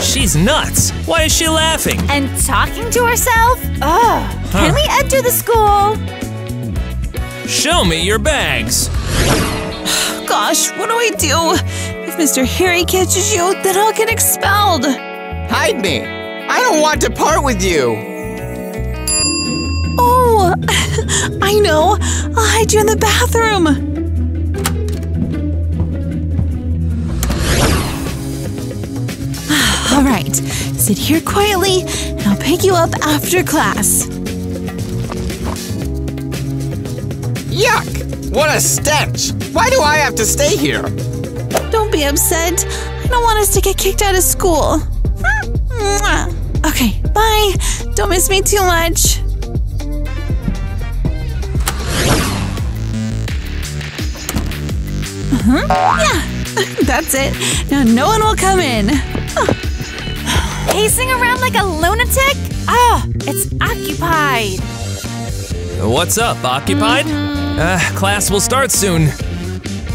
She's nuts. Why is she laughing? And talking to herself? Ugh. Can we enter the school? Show me your bags. Gosh, what do I do? If Mr. Harry catches you, then I'll get expelled. Hide me! I don't want to part with you! I know. I'll hide you in the bathroom. All right, sit here quietly, and I'll pick you up after class. Yuck! What a stench! Why do I have to stay here? Don't be upset. I don't want us to get kicked out of school. Okay, bye. Don't miss me too much. Uh-huh. Yeah, that's it. Now no one will come in. Pacing around like a lunatic? Ah, it's occupied. What's up, occupied? Uh, class will start soon.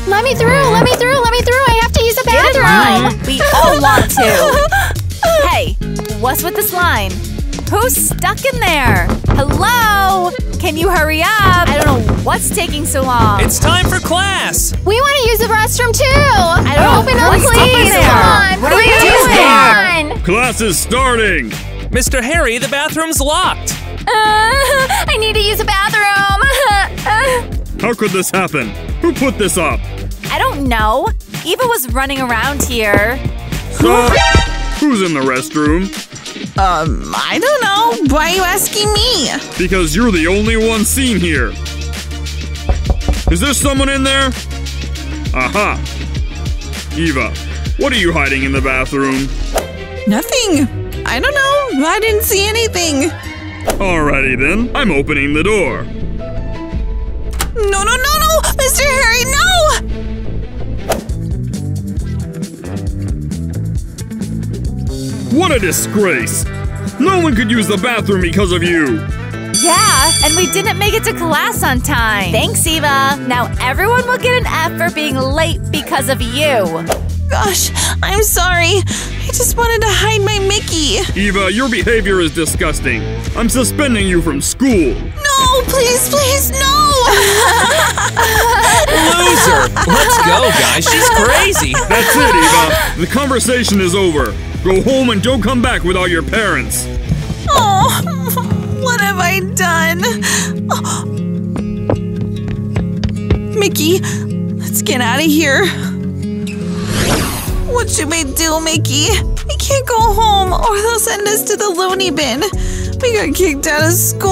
Let me through, let me through, let me through. I have to use the Get in bathroom. line. We all want to. hey, what's with this line? Who's stuck in there? Hello? Can you hurry up? I don't know what's taking so long. It's time for class. We want to use the restroom too. I don't Oh, open up, please. Come on, What are we please. doing? Class is starting! Mr. Harry, the bathroom's locked. Uh, I need to use the bathroom. How could this happen? Who put this up? I don't know. Eva was running around here. So, who's in the restroom? Um, I don't know. Why are you asking me? Because you're the only one seen here. Is there someone in there? Aha! Eva, what are you hiding in the bathroom? Nothing. I don't know. I didn't see anything. Alrighty then, I'm opening the door. No, no, no, no! Mr. Harry, no! What a disgrace! No one could use the bathroom because of you! Yeah, and we didn't make it to class on time. Thanks, Eva. Now everyone will get an F for being late because of you. Gosh, I'm sorry. I just wanted to hide my Mickey. Eva, your behavior is disgusting. I'm suspending you from school. No, please, please, no! Loser. Let's go, guys. She's crazy. That's it, Eva. The conversation is over. Go home and don't come back without your parents. Oh, what have I done? Mickey, let's get out of here. What should we do, Mickey? We can't go home or they'll send us to the loony bin. We got kicked out of school.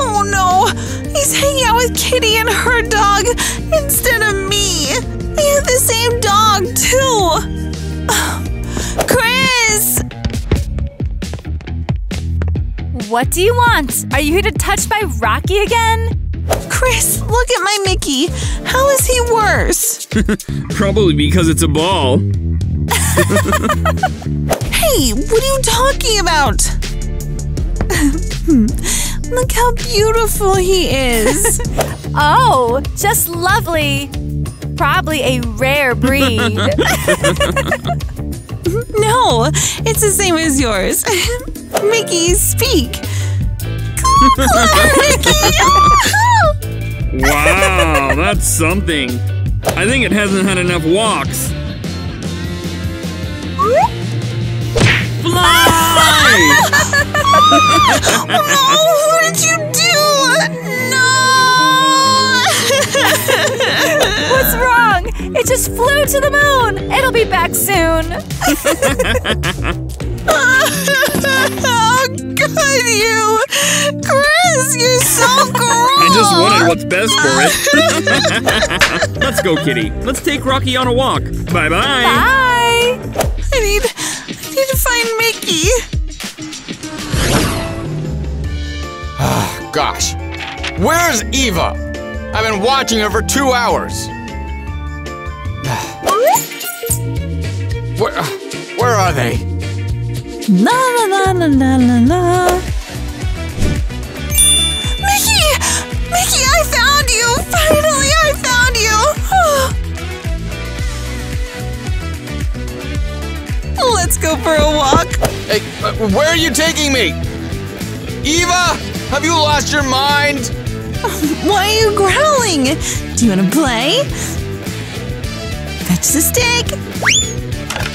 oh no, he's hanging out with Kitty and her dog instead of me. They have the same dog, too! Chris! What do you want? Are you here to touch my Rocky again? Chris, look at my Mickey! How is he worse? Probably because it's a ball. Hey, what are you talking about? Look how beautiful he is. Oh, just lovely. Probably a rare breed. No, it's the same as yours. Mickey, speak. Wow, that's something. I think it hasn't had enough walks. Fly! oh, what did you do? No! What's wrong? It just flew to the moon. It'll be back soon. oh, good you! Chris, you're so gross! I just wanted what's best for it. Let's go, kitty. Let's take Rocky on a walk. Bye bye. Bye. I need, I need to find Mickey. Ah, gosh. Where's Eva? I've been watching her for two hours. Where, where are they? La la la la la la la. Mickey! Mickey, I found you! Finally, I found you! Let's go for a walk. Hey, uh, where are you taking me? Eva, have you lost your mind? Why are you growling? Do you want to play? Fetch the stick.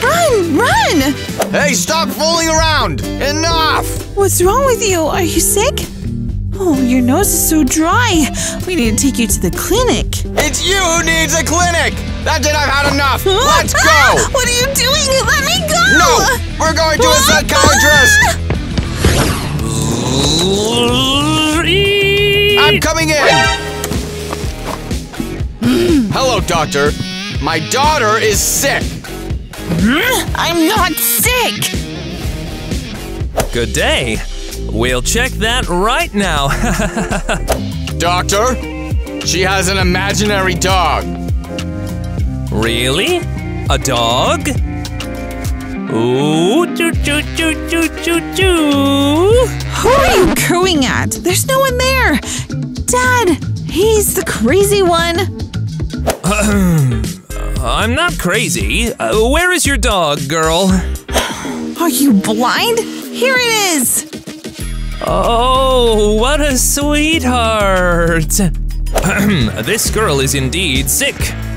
Run, run! Hey, stop fooling around! Enough! What's wrong with you? Are you sick? Oh, your nose is so dry. We need to take you to the clinic. It's you who needs a clinic! That's it, I've had enough! Let's go! What are you doing? Let me go! No! We're going to a psychiatrist! I'm coming in! Hmm. Hello, doctor. My daughter is sick. I'm not sick! Good day. We'll check that right now. Doctor, she has an imaginary dog. really? A dog? Ooh, choo choo choo choo choo choo. Who are you cooing at? There's no one there! Dad, he's the crazy one! I'm not crazy. Uh, where is your dog, girl? Are you blind? Here it is! Oh, what a sweetheart. this girl is indeed sick.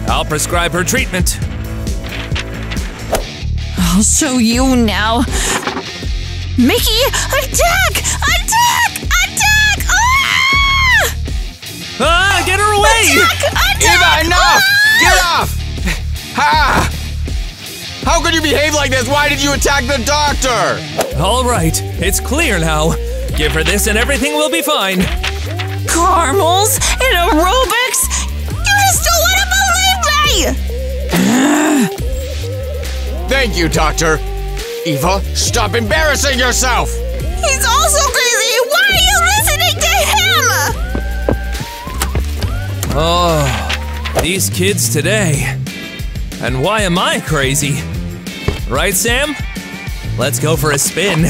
I'll prescribe her treatment. I'll show you now. Mickey, attack! Attack! Attack! Ah! Ah, get her away! Attack! Eva, enough! Get off! Ha! How could you behave like this? Why did you attack the doctor? All right, it's clear now. Give her this and everything will be fine. Caramels and aerobics? You just don't want to believe me! Thank you, doctor. Eva, stop embarrassing yourself! He's also crazy! Why are you listening to him? Oh, these kids today. And why am I crazy? Right, Sam? Let's go for a spin.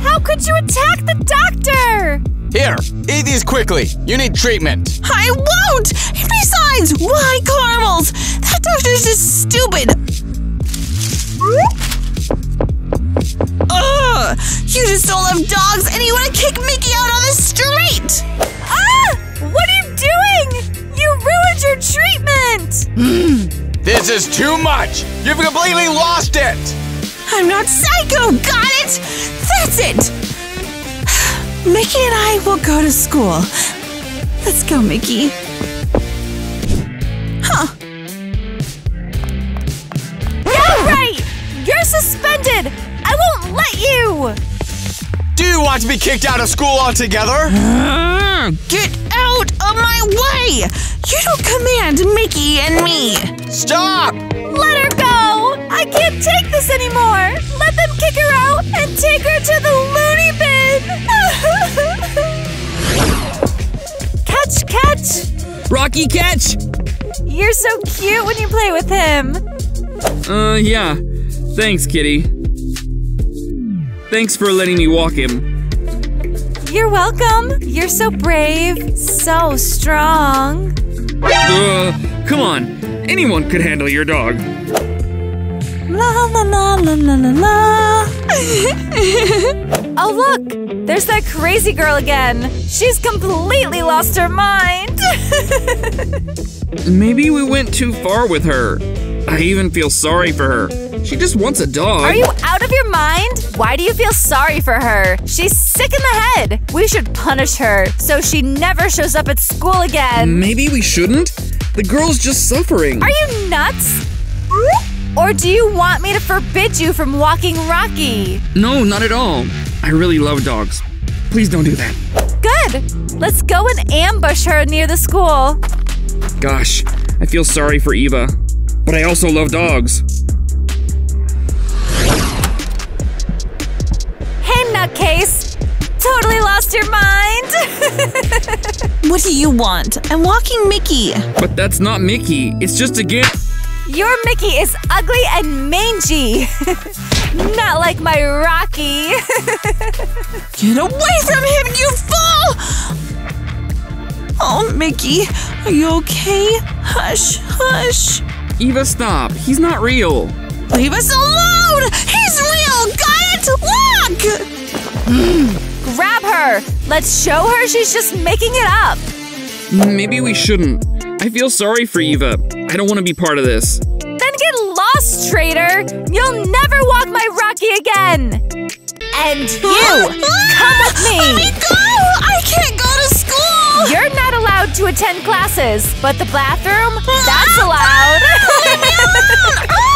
How could you attack the doctor? Here, eat these quickly. You need treatment. I won't! Besides, why caramels? That doctor's just stupid! Ugh! You just don't love dogs and you want to kick Mickey out on the street! Ah! What are you doing? Ruined your treatment! This is too much. You've completely lost it. I'm not psycho, got it? That's it! Mickey and I will go to school. Let's go, Mickey. Huh. Yeah, right! You're suspended! I won't let you! Do you want to be kicked out of school altogether? Hmm, get out my way! You don't command Mickey and me! Stop! Let her go! I can't take this anymore! Let them kick her out and take her to the loony bin! catch, catch! Rocky, catch! You're so cute when you play with him! Uh, yeah. Thanks, kitty. Thanks for letting me walk him. You're welcome! You're so brave, so strong. Uh, come on. Anyone could handle your dog. La la la la la la la. oh, look! There's that crazy girl again. She's completely lost her mind. Maybe we went too far with her. I even feel sorry for her. She just wants a dog. Are you out of your mind? Why do you feel sorry for her? She's sick in the head. We should punish her so she never shows up at school again. Maybe we shouldn't? The girl's just suffering. Are you nuts? Or do you want me to forbid you from walking Rocky? No, not at all. I really love dogs. Please don't do that. Good. Let's go and ambush her near the school. Gosh, I feel sorry for Eva. But I also love dogs. Nutcase! Totally lost your mind! what do you want? I'm walking Mickey. But that's not Mickey. It's just a gift. Your Mickey is ugly and mangy. not like my Rocky. Get away from him, you fool! Oh, Mickey, are you okay? Hush, hush. Eva, stop. He's not real. Leave us alone! He's real! Got it? Look! Hmm. Grab her! Let's show her she's just making it up! Maybe we shouldn't. I feel sorry for Eva. I don't want to be part of this. Then get lost, traitor! You'll never walk my Rocky again! And you! come with me! Let me go! I can't go to school! You're not allowed to attend classes, but the bathroom, that's allowed! Leave me alone! Oh,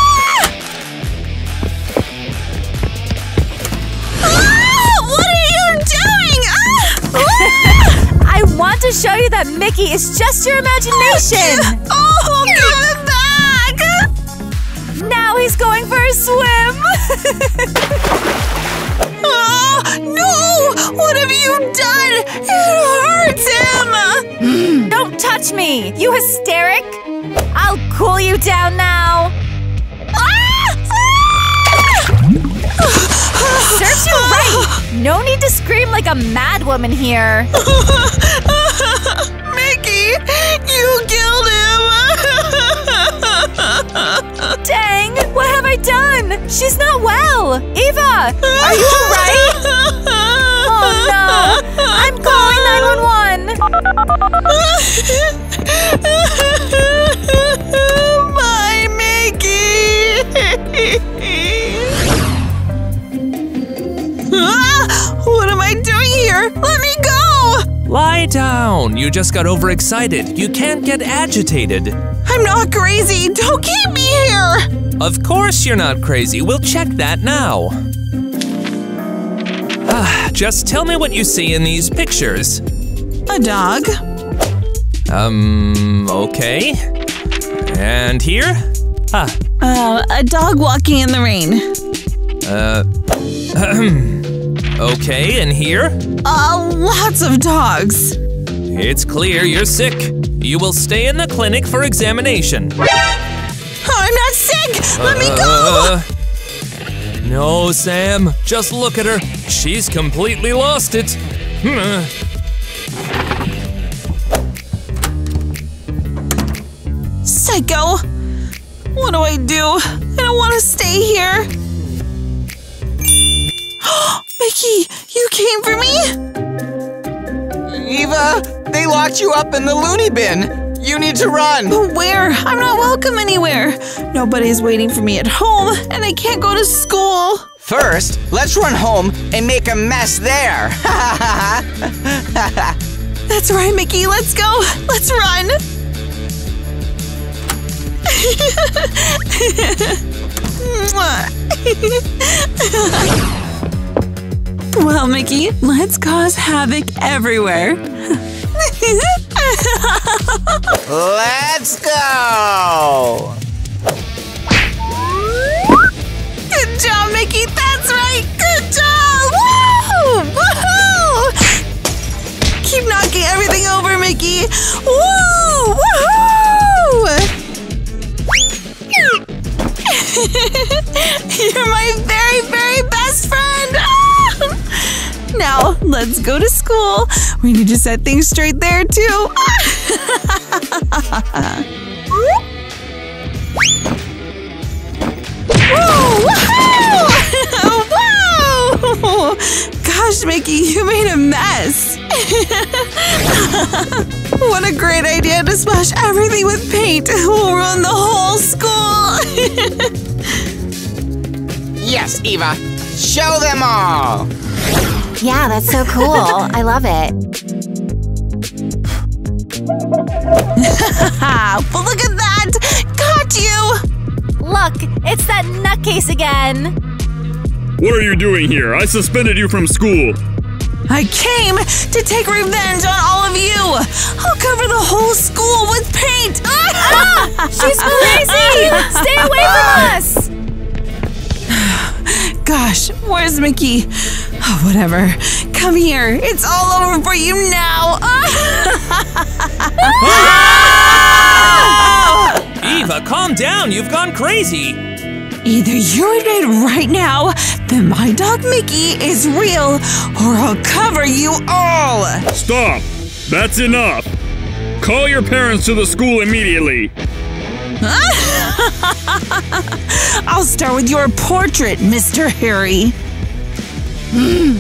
I want to show you that Mickey is just your imagination! Oh, give it back! Now he's going for a swim! oh, no! What have you done? It hurts him! Don't touch me, you hysteric! I'll cool you down now! Ah! Ah! Serves you right! No need to scream like a mad woman here! Mickey, you killed him! Dang! What have I done? She's not well! Eva! Are you alright? down. You just got overexcited. You can't get agitated. I'm not crazy. Don't keep me here. Of course you're not crazy. We'll check that now. Ah, just tell me what you see in these pictures. A dog. Um, okay. And here? Huh. Uh, a dog walking in the rain. Uh, okay, and here? Uh, lots of dogs. It's clear you're sick. You will stay in the clinic for examination. I'm not sick! Let me go! Uh, no, Sam. Just look at her. She's completely lost it. Psycho! What do I do? I don't want to stay here. Mickey, you came for me? Eva, they locked you up in the loony bin. You need to run. But where? I'm not welcome anywhere. Nobody's waiting for me at home, and I can't go to school. First, let's run home and make a mess there. That's right, Mickey. Let's go. Let's run. well, Mickey, let's cause havoc everywhere. Let's go! Good job, Mickey. That's right. Good job. Woo! Woohoo! Keep knocking everything over, Mickey. Woo! Woohoo! You're my very, very best friend. Now, let's go to school. We need to set things straight there, too. Whoa! Gosh, Mickey, you made a mess. what a great idea to splash everything with paint. We'll ruin the whole school. Yes, Eva. Show them all! Yeah, that's so cool. I love it. but look at that! Got you! Look, it's that nutcase again. What are you doing here? I suspended you from school. I came to take revenge on all of you. I'll cover the whole school with paint. Ah! She's crazy! Stay away from us! Gosh, where's Mickey? Oh, whatever. Come here. It's all over for you now. Eva, calm down. You've gone crazy. Either you admit right now that my dog Mickey is real, or I'll cover you all. Stop! That's enough! Call your parents to the school immediately! I'll start with your portrait, Mr. Harry. Hmm.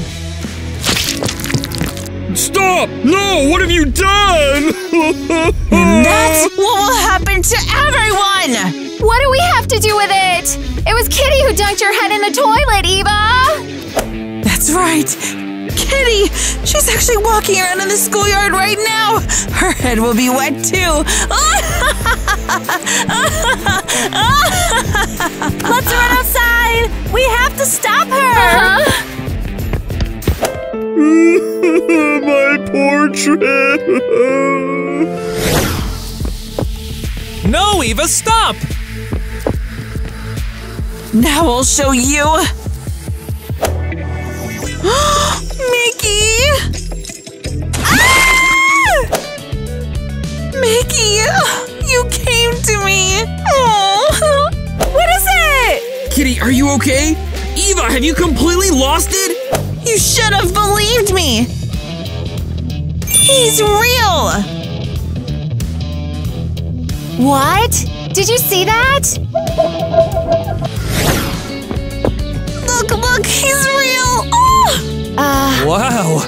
Stop! No! What have you done? And that's what will happen to everyone! What do we have to do with it? It was Kitty who dunked your head in the toilet, Eva! That's right. Kitty! She's actually walking around in the schoolyard right now! Her head will be wet too! Let's run outside! We have to stop her! My portrait! No, Eva, stop! Now I'll show you! Mickey! Ah! Mickey! You came to me! Oh. What is it? Kitty, are you okay? Eva, have you completely lost it? You should have believed me! He's real! What? Did you see that? Look, look, he's real! Oh! Uh, Wow,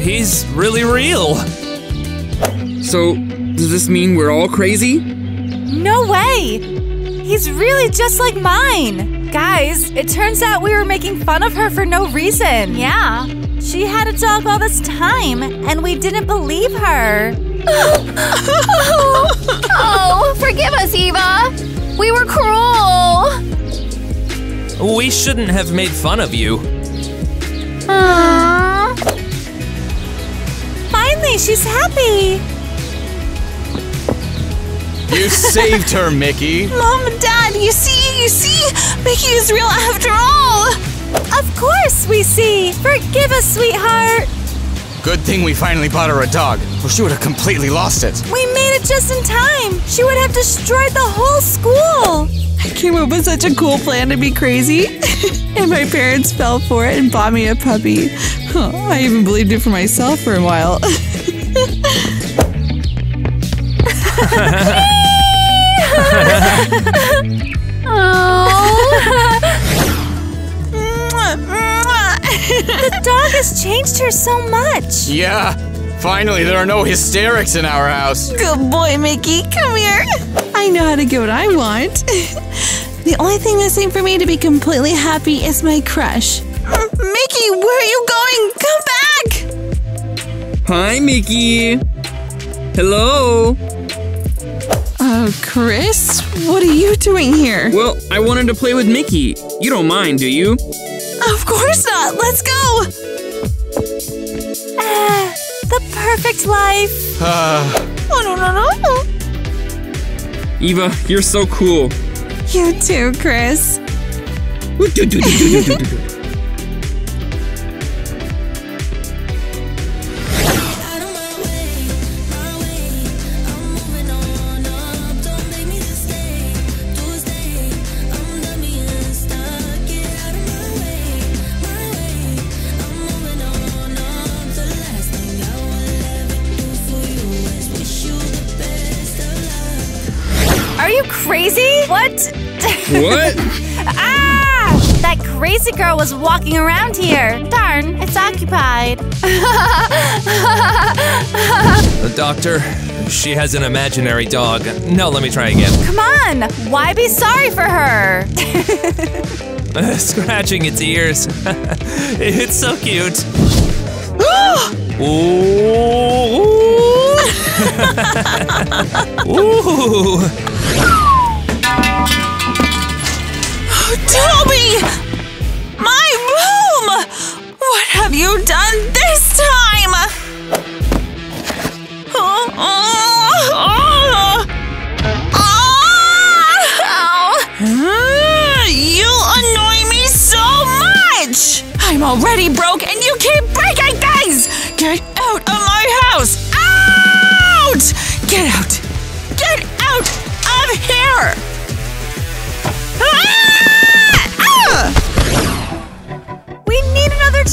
he's really real. So, does this mean we're all crazy? No way! He's really just like mine! Guys, it turns out we were making fun of her for no reason. Yeah. She had a dog all this time, and we didn't believe her. oh, forgive us, Eva! We were cruel! We shouldn't have made fun of you. Aww. Finally, she's happy! You saved her, Mickey. Mom and Dad, you see, you see? Mickey is real after all! Of course we see! Forgive us, sweetheart! Good thing we finally bought her a dog, or she would have completely lost it. We made it just in time! She would have destroyed the whole school! I came up with such a cool plan to be crazy, and my parents fell for it and bought me a puppy. Huh, I even believed it for myself for a while. The dog has changed her so much! Yeah, finally there are no hysterics in our house. Good boy, Mickey. Come here. I know how to get what I want. The only thing missing for me to be completely happy is my crush. Mickey, where are you going? Come back! Hi, Mickey. Hello. Oh, Chris? What are you doing here? Well, I wanted to play with Mickey. You don't mind, do you? Of course not. Let's go. Ah, The perfect life. Ah, Oh, no, no, no. Eva, you're so cool. You too, Chris. What? ah! That crazy girl was walking around here. Darn, it's occupied. The doctor, she has an imaginary dog. No, let me try again. Come on, why be sorry for her? Scratching its ears. it's so cute. Ooh. Ooh. Toby! My room! What have you done this time? Oh, oh, oh. You annoy me so much! I'm already broke and you keep breaking things! Get out of my house! Out! Get out! Get out of here!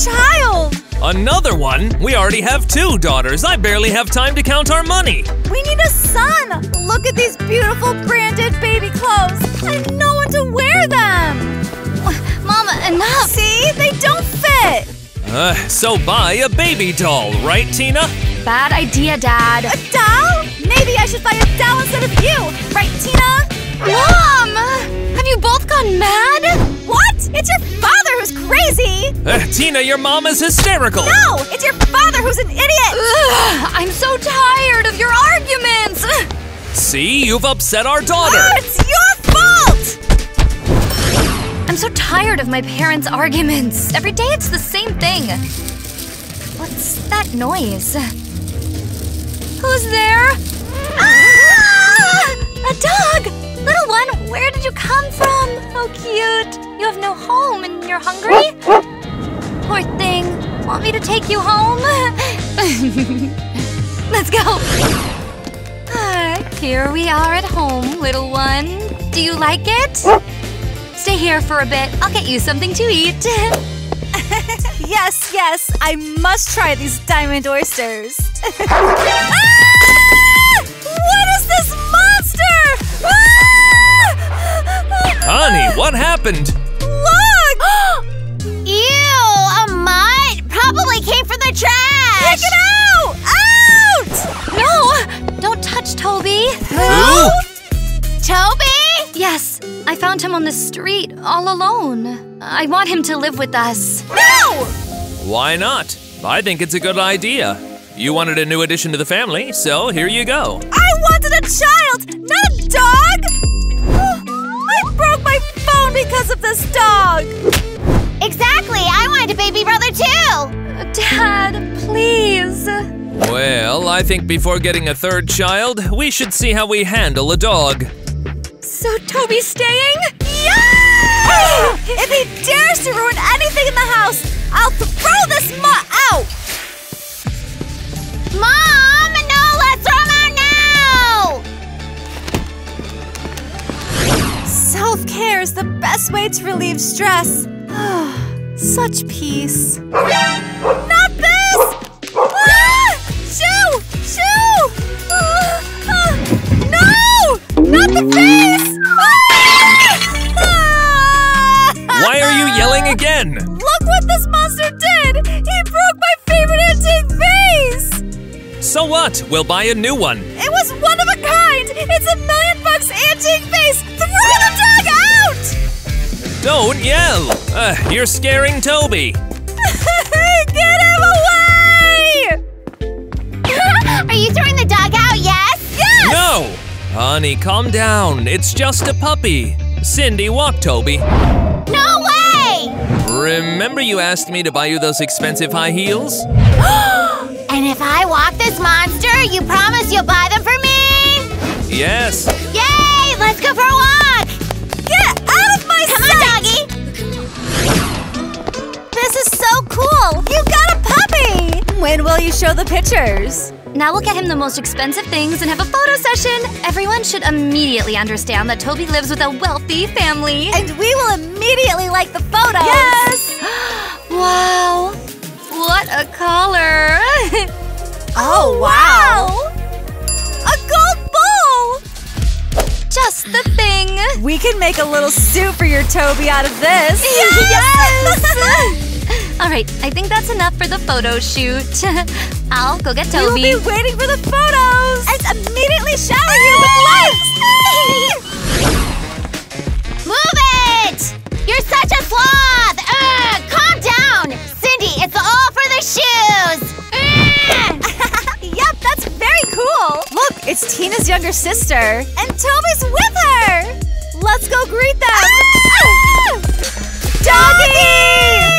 Child. Another one? We already have two daughters. I barely have time to count our money. We need a son. Look at these beautiful branded baby clothes. I have no one to wear them. Mama, enough! See, they don't fit. Uh, so buy a baby doll, right, Tina? Bad idea, Dad. A doll? Maybe I should buy a doll instead of you, right, Tina? Mom! Have you both gone mad? What? It's your father who's crazy. Uh, Tina, your mom is hysterical. No, it's your father who's an idiot. Ugh, I'm so tired of your arguments! See, you've upset our daughter. Oh, it's your fault. I'm so tired of my parents' arguments. Every day it's the same thing. What's that noise? Who's there? Ah! A dog! Little one, where did you come from? How cute. You have no home and you're hungry? Poor thing. Want me to take you home? Let's go. Ah, here we are at home, little one. Do you like it? Stay here for a bit. I'll get you something to eat. Yes, yes, I must try these diamond oysters. ah! What is this monster? Ah! Honey, what happened? Probably came from the trash! Take it out! Out! no! Don't touch Toby. Ooh. Toby? Yes, I found him on the street, all alone. I want him to live with us. No! Why not? I think it's a good idea. You wanted a new addition to the family, so here you go. I wanted a child, not a dog! I broke my phone because of this dog! Exactly, I wanted a baby brother too! Dad, please. Well, I think before getting a third child, we should see how we handle a dog. So Toby's staying? Yeah! If he dares to ruin anything in the house, I'll throw this mutt out! Mom, no, let's throw him out now! Self care is the best way to relieve stress. Such peace. Not this! Ah! Shoo! Shoo! Ah! Ah! No! Not the face! Ah! Why are you yelling again? Look what this monster did! He broke my favorite antique vase! So what? We'll buy a new one. It was one of a kind! It's a million bucks antique vase! Throw the dog out! Don't yell! Uh, you're scaring Toby. Get him away! Are you throwing the dog out, yes? Yes! No! Honey, calm down. It's just a puppy. Cindy, walk Toby. No way! Remember you asked me to buy you those expensive high heels? And if I walk this monster, you promise you'll buy them for me? Yes. Yay! Let's go for a walk! You got a puppy! When will you show the pictures? Now we'll get him the most expensive things and have a photo session. Everyone should immediately understand that Toby lives with a wealthy family. And we will immediately like the photos! Yes! wow! What a color! Oh, wow! A gold bowl! Just the thing! We can make a little suit for your Toby out of this! Yes! Alright, I think that's enough for the photo shoot. I'll go get Toby. We will be waiting for the photos! And immediately shower you with ah! lights! Move it! You're such a sloth! Ugh, calm down! Cindy, it's all for the shoes! Uh. Ugh. yep, that's very cool! Look, it's Tina's younger sister. And Toby's with her! Let's go greet them! Ah! Doggy!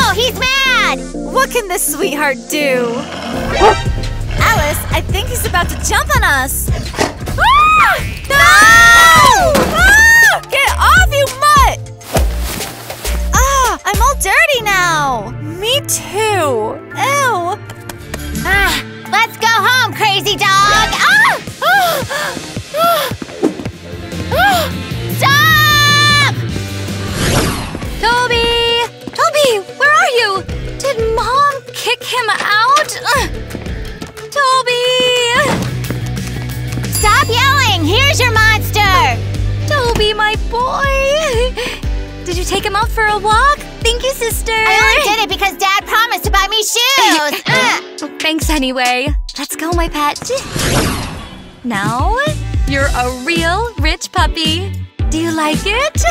No, he's mad! What can this sweetheart do? Alice, I think he's about to jump on us! Ah! No! Ah! Get off, you mutt! Ah, I'm all dirty now! Me too! Ew! Ah, let's go home, crazy dog! Ah! Him out? Ugh. Toby! Stop yelling! Here's your monster! Toby, my boy! Did you take him out for a walk? Thank you, sister! I only did it because Dad promised to buy me shoes! Ugh. Uh, thanks anyway. Let's go, my pet. Now, you're a real rich puppy. Do you like it?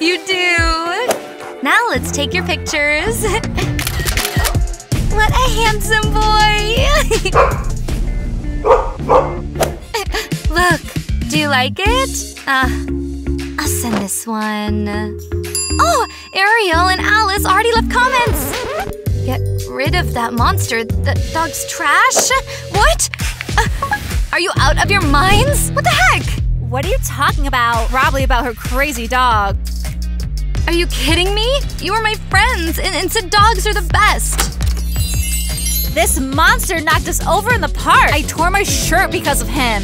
you do. Now let's take your pictures. What a handsome boy! Look, do you like it? Uh, I'll send this one. Oh, Ariel and Alice already left comments. Get rid of that monster. The dog's trash? What? Uh, are you out of your minds? What the heck? What are you talking about? Probably about her crazy dog. Are you kidding me? You are my friends and, and said dogs are the best. This monster knocked us over in the park! I tore my shirt because of him!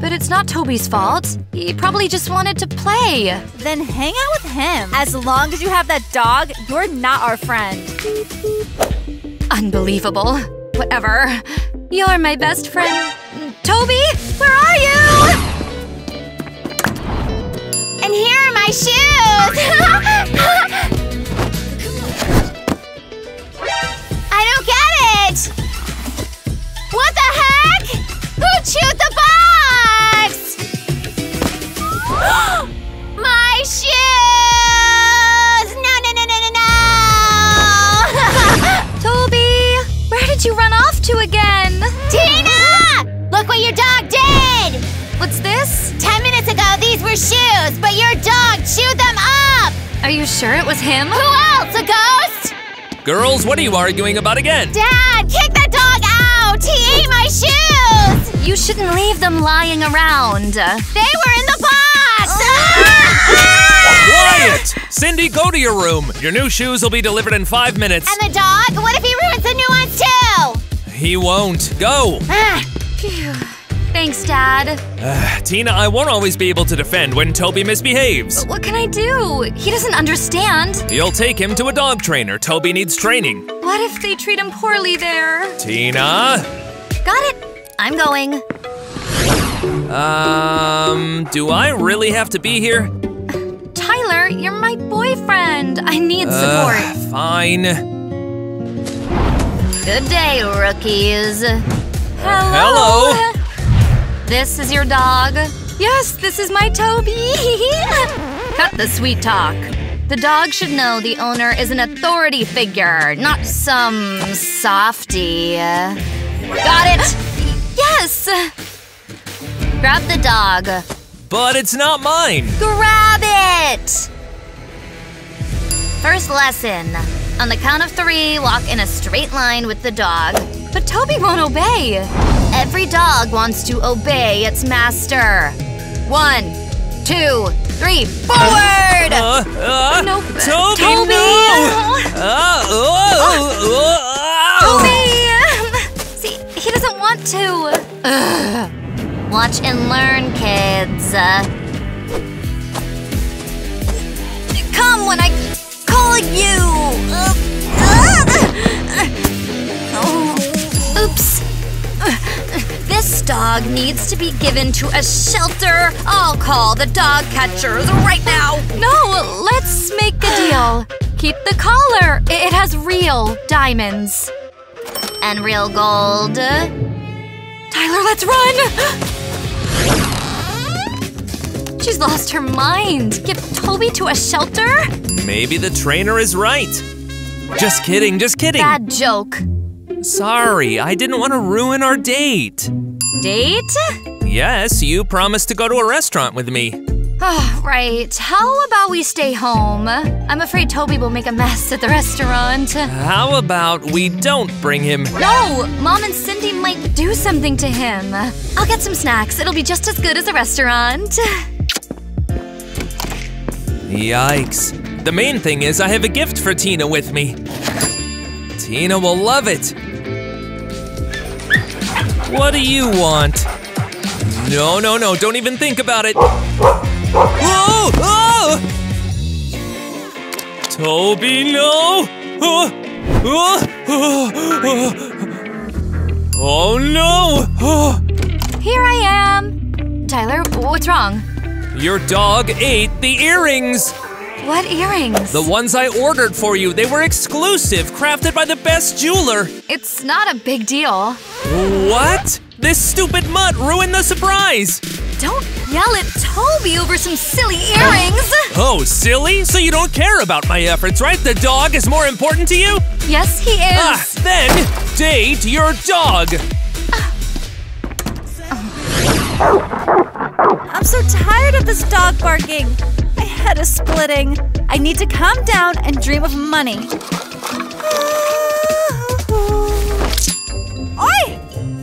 But it's not Toby's fault. He probably just wanted to play. Then hang out with him. As long as you have that dog, you're not our friend. Unbelievable. Whatever. You're my best friend. Toby, where are you? And here are my shoes! I don't get it! What the heck? Who chewed the box? my shoes! No, no, no, no, no, no! Toby, where did you run off to again? Tina! Look what your dog did! What's this? Ten minutes ago, these were shoes, but your dog chewed them up! Are you sure it was him? Who else? A ghost? Girls, what are you arguing about again? Dad, kick that dog out! He ate my shoes! You shouldn't leave them lying around. They were in the box! Quiet! Cindy, go to your room. Your new shoes will be delivered in five minutes. and the dog? What if he ruins the new ones too? He won't. Go! Ah, Thanks, Dad. Tina, I won't always be able to defend when Toby misbehaves. What can I do? He doesn't understand. You'll take him to a dog trainer. Toby needs training. What if they treat him poorly there? Tina? Got it. I'm going. Um, do I really have to be here? Tyler, you're my boyfriend. I need Uh, support. fine. Good day, rookies. hello. This is your dog? Yes, this is my Toby. Cut the sweet talk. The dog should know the owner is an authority figure, not some softy. Got it! Yes! Grab the dog. But it's not mine. Grab it! First lesson On the count of three, walk in a straight line with the dog. But Toby won't obey. Every dog wants to obey its master. One, two, three, forward! Uh, uh, Nope. Toby, Toby! no! Uh, oh, oh, oh. Toby! See, he doesn't want to. Watch and learn, kids. Come when I call you. oops. This dog needs to be given to a shelter. I'll call the dog catchers right now. No, let's make a deal. Keep the collar. It has real diamonds. And real gold. Tyler, let's run! She's lost her mind. Give Toby to a shelter? Maybe the trainer is right. Just kidding, just kidding. Bad joke. Sorry, I didn't want to ruin our date. Date? Yes, you promised to go to a restaurant with me. Oh, right. How about we stay home? I'm afraid Toby will make a mess at the restaurant. How about we don't bring him? No, Mom and Cindy might do something to him. I'll get some snacks. It'll be just as good as a restaurant. Yikes. The main thing is I have a gift for Tina with me. Tina will love it. What do you want? No, no, no, don't even think about it. Whoa! Oh! Toby, no! Oh, oh, oh, oh. oh no! Here I am. Tyler, what's wrong? Your dog ate the earrings! What earrings? The ones I ordered for you, they were exclusive, crafted by the best jeweler. It's not a big deal. What? This stupid mutt ruined the surprise! Don't yell at Toby over some silly earrings. Oh, silly? So you don't care about my efforts, right? The dog is more important to you? Yes, he is. Ah, then date your dog! I'm so tired of this dog barking. Head is splitting. I need to calm down and dream of money. Oi!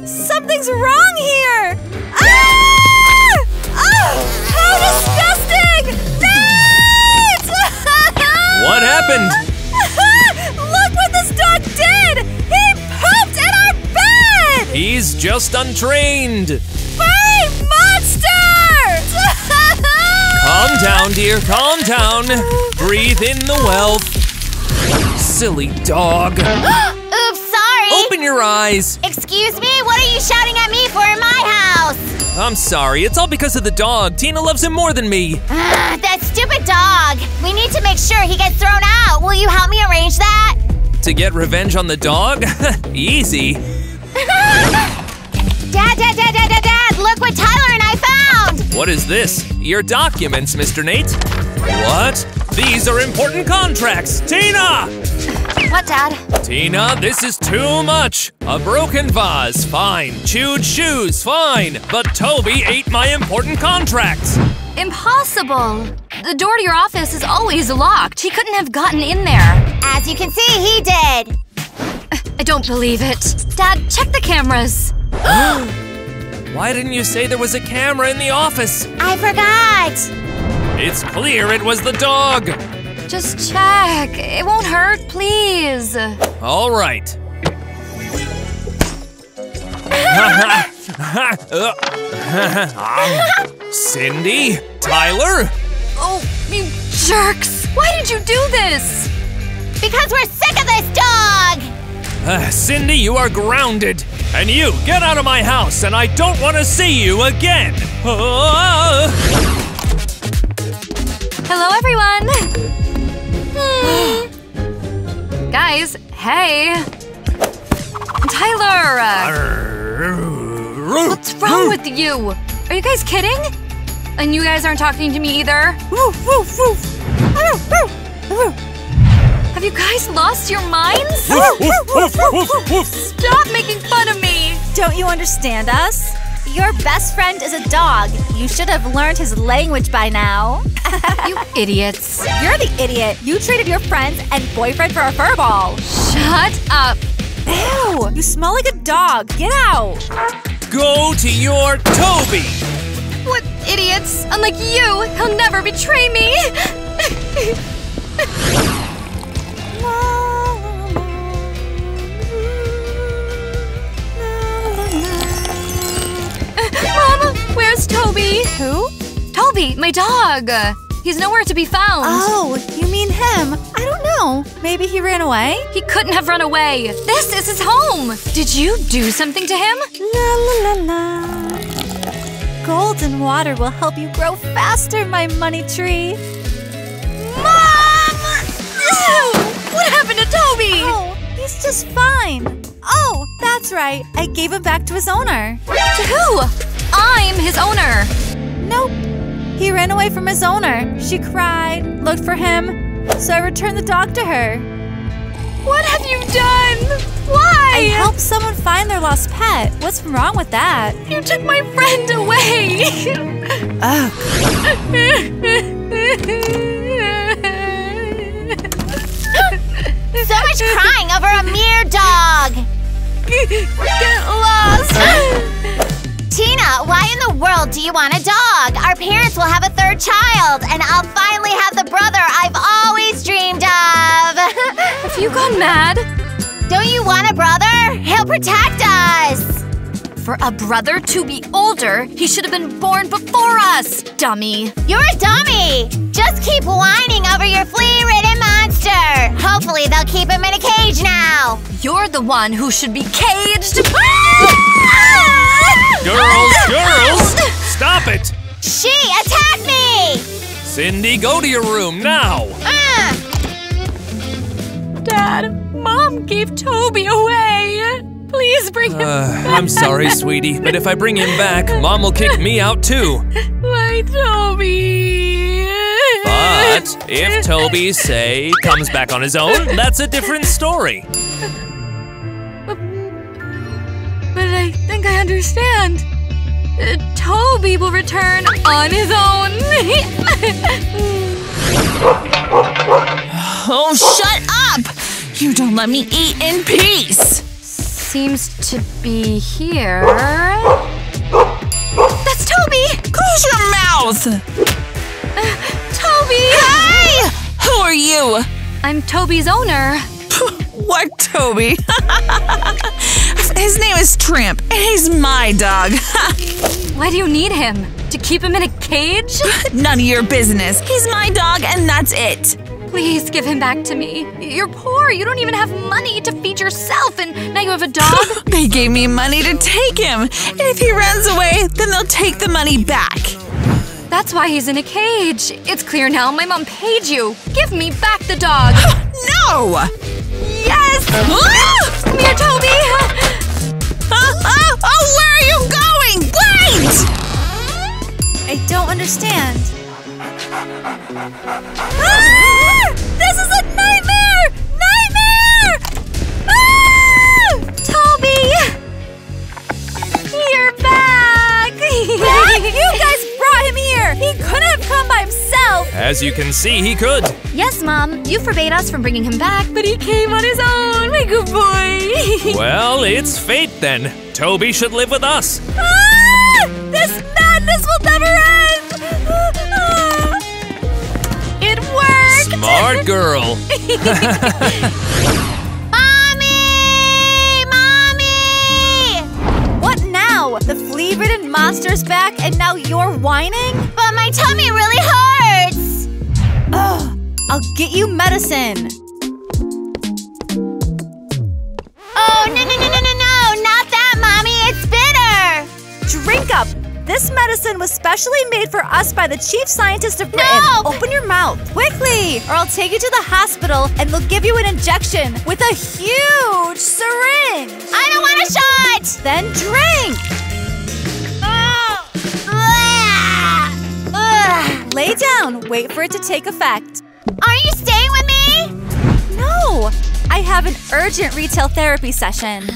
Something's wrong here! Ah! Oh, how disgusting! Nate! What happened? Look what this dog did! He pooped in our bed! He's just untrained. Hey, monster! Calm down, dear, calm down. Breathe in the wealth. Silly dog. Oops, sorry. Open your eyes. Excuse me? What are you shouting at me for in my house? I'm sorry, it's all because of the dog. Tina loves him more than me. Ah, that stupid dog. We need to make sure he gets thrown out. Will you help me arrange that? To get revenge on the dog? Easy. Dad, dad, dad, dad, dad, dad, look what Tyler and I found! What is this? Your documents, Mr. Nate. What? These are important contracts. Tina! What, Dad? Tina, this is too much. A broken vase, fine. Chewed shoes, fine. But Toby ate my important contracts. Impossible. The door to your office is always locked. He couldn't have gotten in there. As you can see, he did. I don't believe it. Dad, check the cameras. Why didn't you say there was a camera in the office? I forgot. It's clear it was the dog. Just check. It won't hurt, please. All right. Cindy? Tyler? Oh, you jerks! Why did you do this? Because we're sick of this dog! Uh, Cindy, you are grounded. And you, get out of my house, and I don't want to see you again. Hello, everyone! Hmm. Guys, hey! Tyler! What's wrong with you? Are you guys kidding? And you guys aren't talking to me either? Have you guys lost your minds? Stop making fun of me! Don't you understand us? Your best friend is a dog. You should have learned his language by now. You idiots. You're the idiot. You traded your friend and boyfriend for a fur ball. Shut up. Ew, you smell like a dog. Get out. Go to your Toby! What idiots? Unlike you, he'll never betray me. Toby? Who? Toby, my dog. He's nowhere to be found. Oh, you mean him? I don't know. Maybe he ran away? He couldn't have run away. This is his home. Did you do something to him? La la la la. Golden water will help you grow faster, my money tree. Mom! Ew! What happened to Toby? Oh, he's just fine. Oh, that's right. I gave him back to his owner. To who? I'm his owner. Nope. He ran away from his owner. She cried, looked for him, so I returned the dog to her. What have you done? Why? I helped someone find their lost pet. What's wrong with that? You took my friend away. So much crying over a mere dog! Get lost. Tina, why in the world do you want a dog? Our parents will have a third child, and I'll finally have the brother I've always dreamed of! Have you gone mad? Don't you want a brother? He'll protect us! For a brother to be older, he should have been born before us, dummy. You're a dummy! Just keep whining over your flea-ridden monster! Hopefully they'll keep him in a cage now! You're the one who should be caged. Girls, girls! Stop it! She attacked me! Cindy, go to your room now! Uh, Dad, Mom gave Toby away. Please bring him Uh, I'm sorry, sweetie, but if I bring him back, Mom will kick me out too. my Toby. But if Toby, say, comes back on his own, that's a different story. But I think I understand. Uh, Toby will return on his own. Oh, shut up! You don't let me eat in peace! Seems to be here. That's Toby! Close your mouth! Uh, Toby! Hey! Who are you? I'm Toby's owner. What, Toby? His name is Tramp, and he's my dog. Why do you need him? To keep him in a cage? None of your business. He's my dog, and that's it. Please give him back to me. You're poor. You don't even have money to feed yourself, and now you have a dog? They gave me money to take him, and if he runs away, then they'll take the money back. That's why he's in a cage. It's clear now. My mom paid you. Give me back the dog. No! yes! Come here, Toby. Ah, oh, where are you going? Wait! I don't understand. Ah! This is a nightmare! Nightmare! Ah! Toby! You're back! you guys brought him here! He couldn't have come by himself! As you can see, he could. yes, Mom. You forbade us from bringing him back, but he came on his own. My good boy. Well, it's fate then. Toby should live with us. Ah! This madness will never end! Ah! It worked! Smart girl. Mommy! Mommy! What now? The flea-ridden monster's back and now you're whining? But my tummy really hurts! Ugh! I'll get you medicine! Oh, no, no, no, no, no, no! Not that, Mommy! It's bitter! Drink up! This medicine was specially made for us by the chief scientist of Britain. No! Open your mouth, quickly, or I'll take you to the hospital and they'll give you an injection with a huge syringe. I don't want a shot! Then drink. Lay down. Wait for it to take effect. Are you staying with me? No, I have an urgent retail therapy session.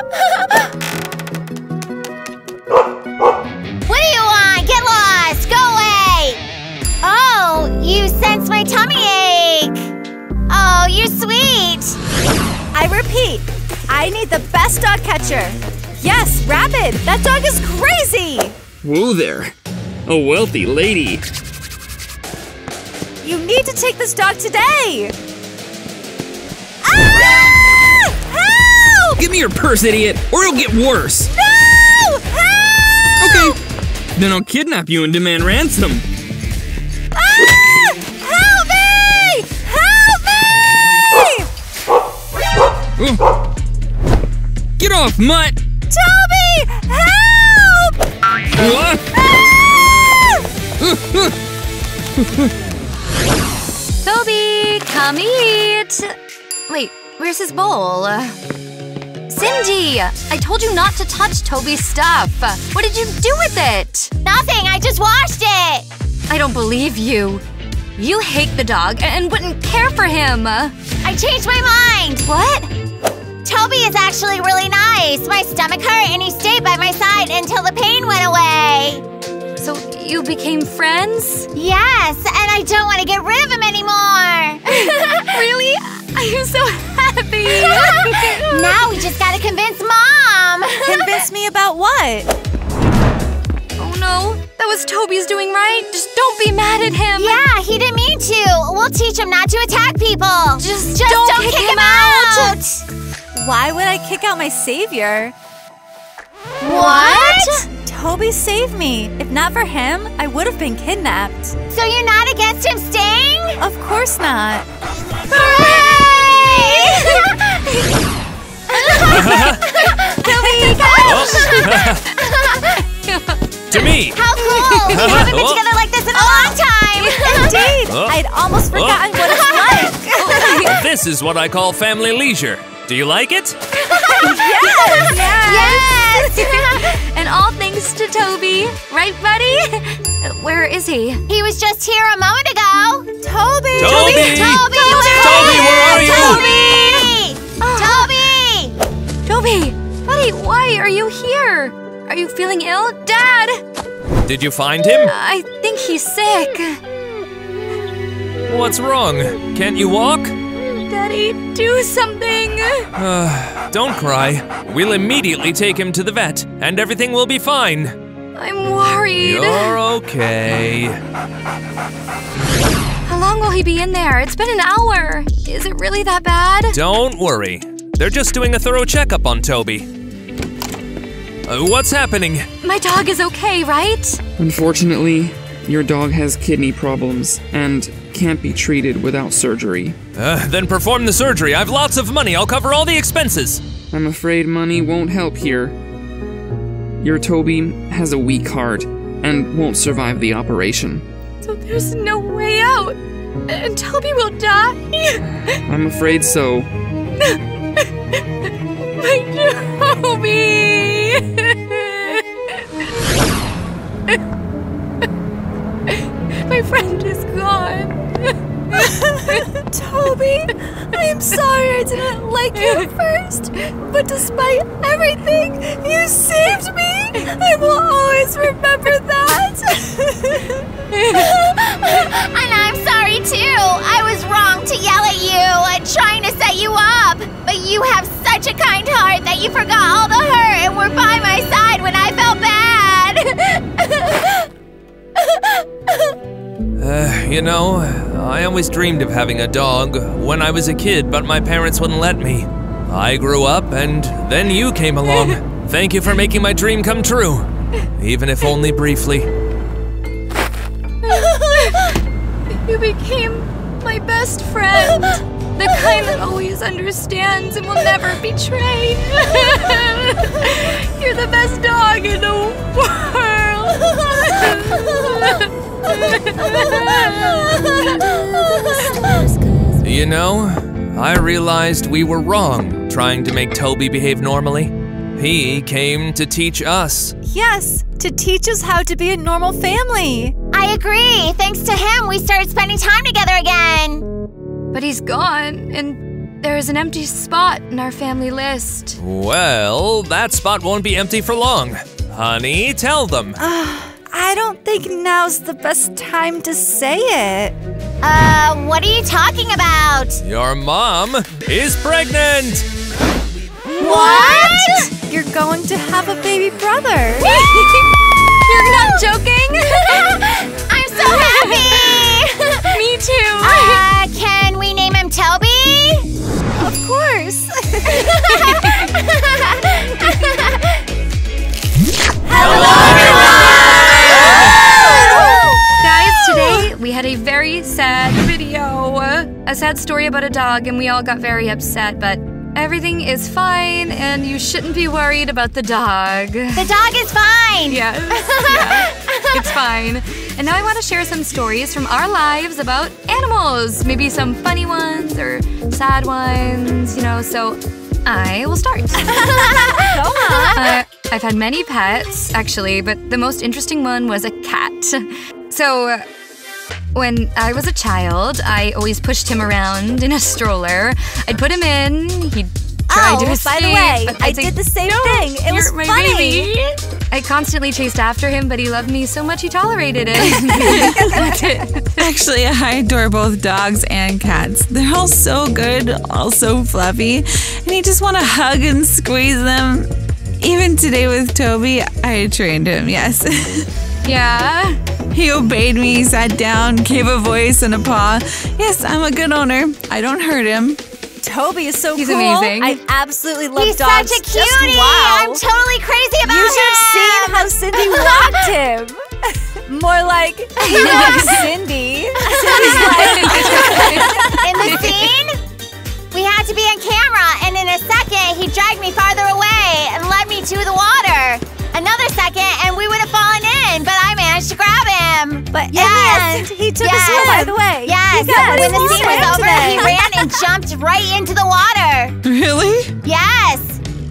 What do you want? Get lost! Go away! Oh, you sense my tummy ache! Oh, you're sweet! I repeat, I need the best dog catcher. Yes, Rapid! That dog is crazy! Whoa there. A wealthy lady. You need to take this dog today! Give me your purse, idiot, or it'll get worse. No! Help! Okay. Then I'll kidnap you and demand ransom. Ah! Help me! Help me! Ugh. Get off, mutt! Toby! Help! What? Toby, come eat. Wait, where's his bowl? Cindy, I told you not to touch Toby's stuff. What did you do with it? Nothing, I just washed it! I don't believe you. You hate the dog and wouldn't care for him. I changed my mind! What? Toby is actually really nice. My stomach hurt and he stayed by my side until the pain went away. So you became friends? Yes, and I don't want to get rid of him anymore. really? I'm so happy. now we just gotta convince mom. Convince me about what? oh no, that was Toby's doing right. Just don't be mad at him. Yeah, he didn't mean to. We'll teach him not to attack people. Just, Just don't, don't, kick, kick him, him out. out. Why would I kick out my savior? What? Toby saved me. If not for him, I would have been kidnapped. So you're not against him staying? Of course not. Toby, To me! How cool! We haven't been Oh. together like this in a long time. Indeed, Oh. I'd almost oh. forgotten what it's like. This is what I call family leisure. Do you like it? Yes. Yes! And all thanks to Toby. Right, buddy? Where is he? he was just here a moment ago. Toby! Toby! Toby, Toby, where are you? Toby! Ah. Toby! Toby! Buddy, why are you here? Are you feeling ill? Dad! Did you find him? I think he's sick. What's wrong? Can't you walk? Daddy, do something! Uh, don't cry. We'll immediately take him to the vet, and everything will be fine. I'm worried. You're okay. How long will he be in there? It's been an hour. Is it really that bad? Don't worry. They're just doing a thorough checkup on Toby. Uh, what's happening? My dog is okay, right? Unfortunately, your dog has kidney problems and can't be treated without surgery. Uh, then perform the surgery. I've lots of money. I'll cover all the expenses. I'm afraid money won't help here. Your Toby has a weak heart and won't survive the operation. So there's no way out. And Toby will die. I'm afraid so. My Toby! My friend is gone. Toby, I'm sorry I didn't like you at first, but despite everything, you saved me. I will always remember that. And I'm sorry too. I was wrong to yell at you and trying to set you up. But you have such a kind heart that you forgot all the hurt and were by my side when I felt you know, I always dreamed of having a dog when I was a kid, but my parents wouldn't let me. I grew up, and then you came along. Thank you for making my dream come true, even if only briefly. You became my best friend. The kind that always understands and will never betray. You're the best dog in the world. You know, I realized we were wrong trying to make Toby behave normally. He came to teach us. yes, to teach us how to be a normal family. I agree. Thanks to him, we started spending time together again. but he's gone, and There's an empty spot in our family list. Well, that spot won't be empty for long. Honey, tell them. Ah. I don't think now's the best time to say it. Uh, what are you talking about? Your mom is pregnant. What? You're going to have a baby brother. You're not joking? I'm so happy! Me too. Uh, can we name him Toby? Of course. A sad story about a dog, and we all got very upset, but everything is fine, and you shouldn't be worried about the dog. The dog is fine. Yes. yeah, it's fine. And now I want to share some stories from our lives about animals. Maybe some funny ones or sad ones, you know, so I will start. Go on. Uh, I've had many pets, actually, but the most interesting one was a cat. So, when I was a child, I always pushed him around in a stroller. I'd put him in, he'd try oh, to by the way, I say, did the same "No, thing. It was you're my funny. baby." I constantly chased after him, but he loved me so much he tolerated it. It. Actually, I adore both dogs and cats. They're all so good, all so fluffy, and you just want to hug and squeeze them. Even today with Toby, I trained him, yes. Yeah. he obeyed me, sat down, gave a voice and a paw. Yes, I'm a good owner. I don't hurt him. Toby is so He's cool. amazing. I absolutely love He's dogs. such a Just cutie. wow. I'm totally crazy about him. you should have seen how Cindy walked him. More like Cindy. Cindy's like, in the scene, we had to be on camera, and in a second, he dragged me farther away and led me to the water. Another second, and we would have fallen in, but I managed to grab him. but Yes. in the end, he took us Yes. home. By the way, Yes, He got when the scene was over, today. he ran and jumped right into the water. Really? Yes.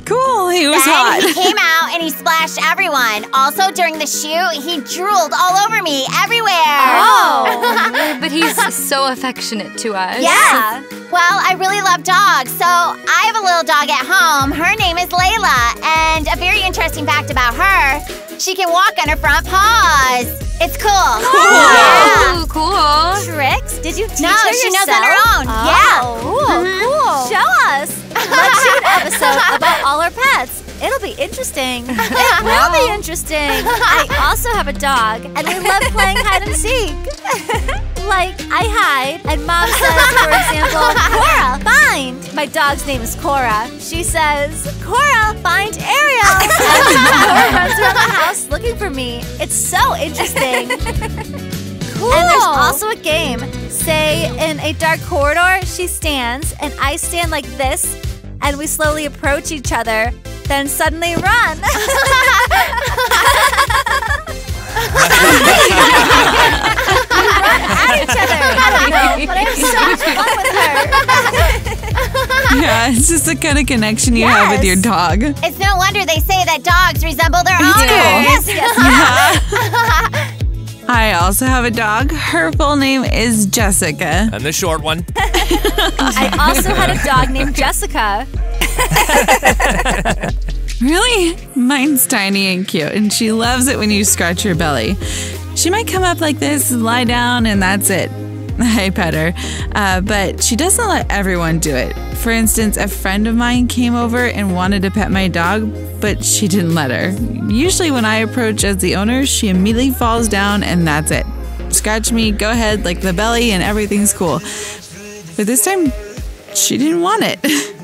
Cool. He was then hot. he came out and he splashed everyone. Also, during the shoot, he drooled all over me, everywhere. Oh. but he's so affectionate to us. Yeah. Well, I really love dogs, so I have a little dog at home. Her name is Layla, and a very interesting fact about her: she can walk on her front paws. It's cool. Yeah. Ooh, cool. Tricks? Did you teach No, her she knows on her own. Oh, Yeah. Cool, Mhm. cool. Show us. Let's do an episode about all our pets. It'll be interesting. It will be interesting. I also have a dog, and we love playing hide and seek. like, I hide, and mom says, for example, Cora, find. My dog's name is Cora. She says, Cora, find Ariel. And Cora runs around the house looking for me. It's so interesting. And there's also a game. Say in a dark corridor, she stands, and I stand like this, and we slowly approach each other, then suddenly run. at each other. I know, but I have so much fun with her. yeah, it's just the kind of connection you have with your dog. It's no wonder they say that dogs resemble their It's owners. cool. Yes, yes, I also have a dog. Her full name is Jessica. And the short one. I also had a dog named Jessica. Really? Mine's tiny and cute, and she loves it when you scratch her belly. She might come up like this, lie down, and that's it. I pet her. Uh, but she doesn't let everyone do it. For instance, a friend of mine came over and wanted to pet my dog, but she didn't let her. Usually, when I approach as the owner, she immediately falls down, and that's it. Scratch me, go ahead, like the belly, and everything's cool. But this time, she didn't want it.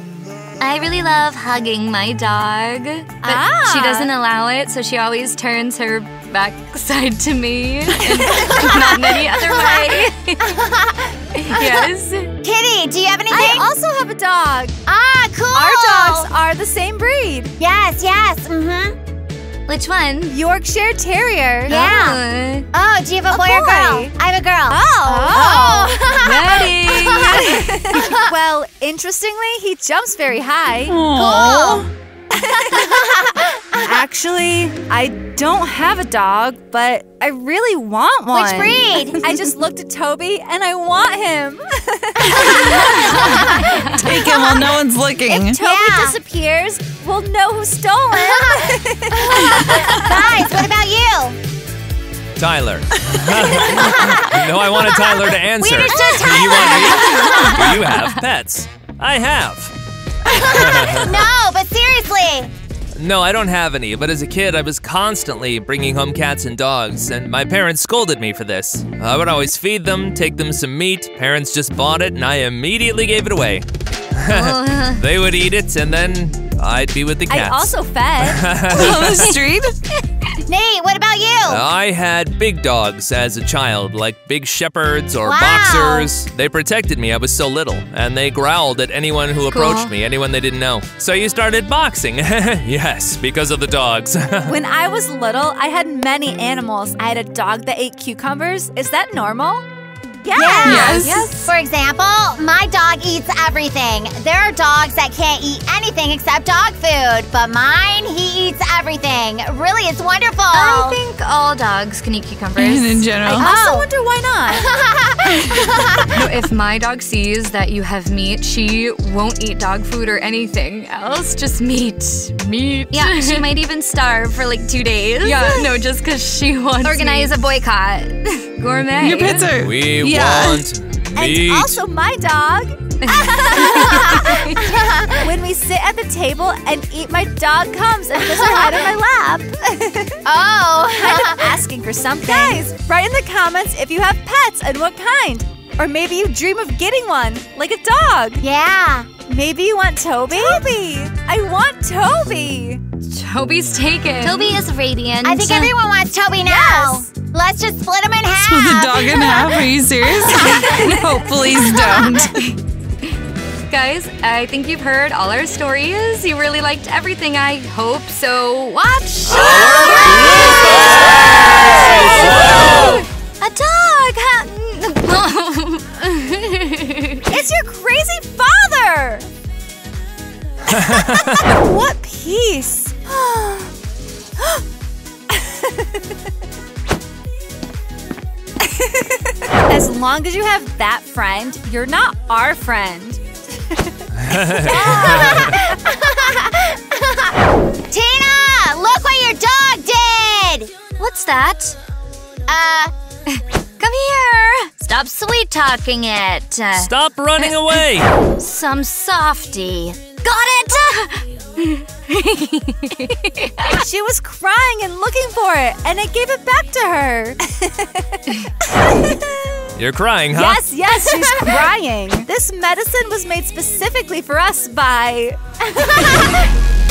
I really love hugging my dog, but Ah. she doesn't allow it, so she always turns her backside to me, not in any other way. yes. Kitty, do you have anything? I also have a dog. ah, cool. Our dogs are the same breed. Yes, yes. Mm-hmm. Which one? Yorkshire Terrier. Yeah. Uh, Oh, do you have a, A boy, or girl? I have a girl. Oh. Wedding. well, interestingly, he jumps very high. Aww. Actually, I don't have a dog, but I really want one. Which breed? I just looked at Toby and I want him. Take him while no one's looking. If Toby Yeah. disappears, we'll know who stole him. Guys, what about you? Tyler. no, I wanted Tyler to answer. We understood Do you want me? Do you have pets? I have. No, but seriously. No, I don't have any, but as a kid, I was constantly bringing home cats and dogs, and my parents scolded me for this. I would always feed them, take them some meat, parents just bought it, and I immediately gave it away. they would eat it, and then I'd be with the cats. I cats. also fed. on the street. Nate, what about you? I had big dogs as a child, like big shepherds or Wow. boxers. They protected me, I was so little, and they growled at anyone who approached me, anyone they didn't know. So you started boxing. yes, because of the dogs. when I was little, I had many animals. I had a dog that ate cucumbers. Is that normal? Yeah. Yes. yes. For example, my dog eats everything. There are dogs that can't eat anything except dog food, but mine, he eats everything. Really, it's wonderful. I think all dogs can eat cucumbers. And in general. I also Oh. wonder why not. No, if my dog sees that you have meat, she won't eat dog food or anything else, just meat. Meat. Yeah, she might even starve for like two days. Yeah, no, just because she wants to Organize a boycott. Gourmet. Your pets are. we yeah. want meat. And also my dog. when we sit at the table and eat, my dog comes and puts her head in my lap. oh. kind of asking for something. Guys, write in the comments if you have pets and what kind. Or maybe you dream of getting one, like a dog. yeah. Maybe you want Toby? Toby! I want Toby! Toby's taken. Toby is radiant. I think everyone wants Toby now. Yes. Let's just split him in half. Split the dog in half. Are you serious? no, please don't. Guys, I think you've heard all our stories. You really liked everything, I hope. So watch. A dog! what peace! as long as you have that friend, you're not our friend. Tina, look what your dog did. What's that? Uh, Come here. Stop sweet talking it. Stop running away. Some softy. Got it. She was crying and looking for it, and I gave it back to her. You're crying, huh? Yes, yes, she's crying. This medicine was made specifically for us by.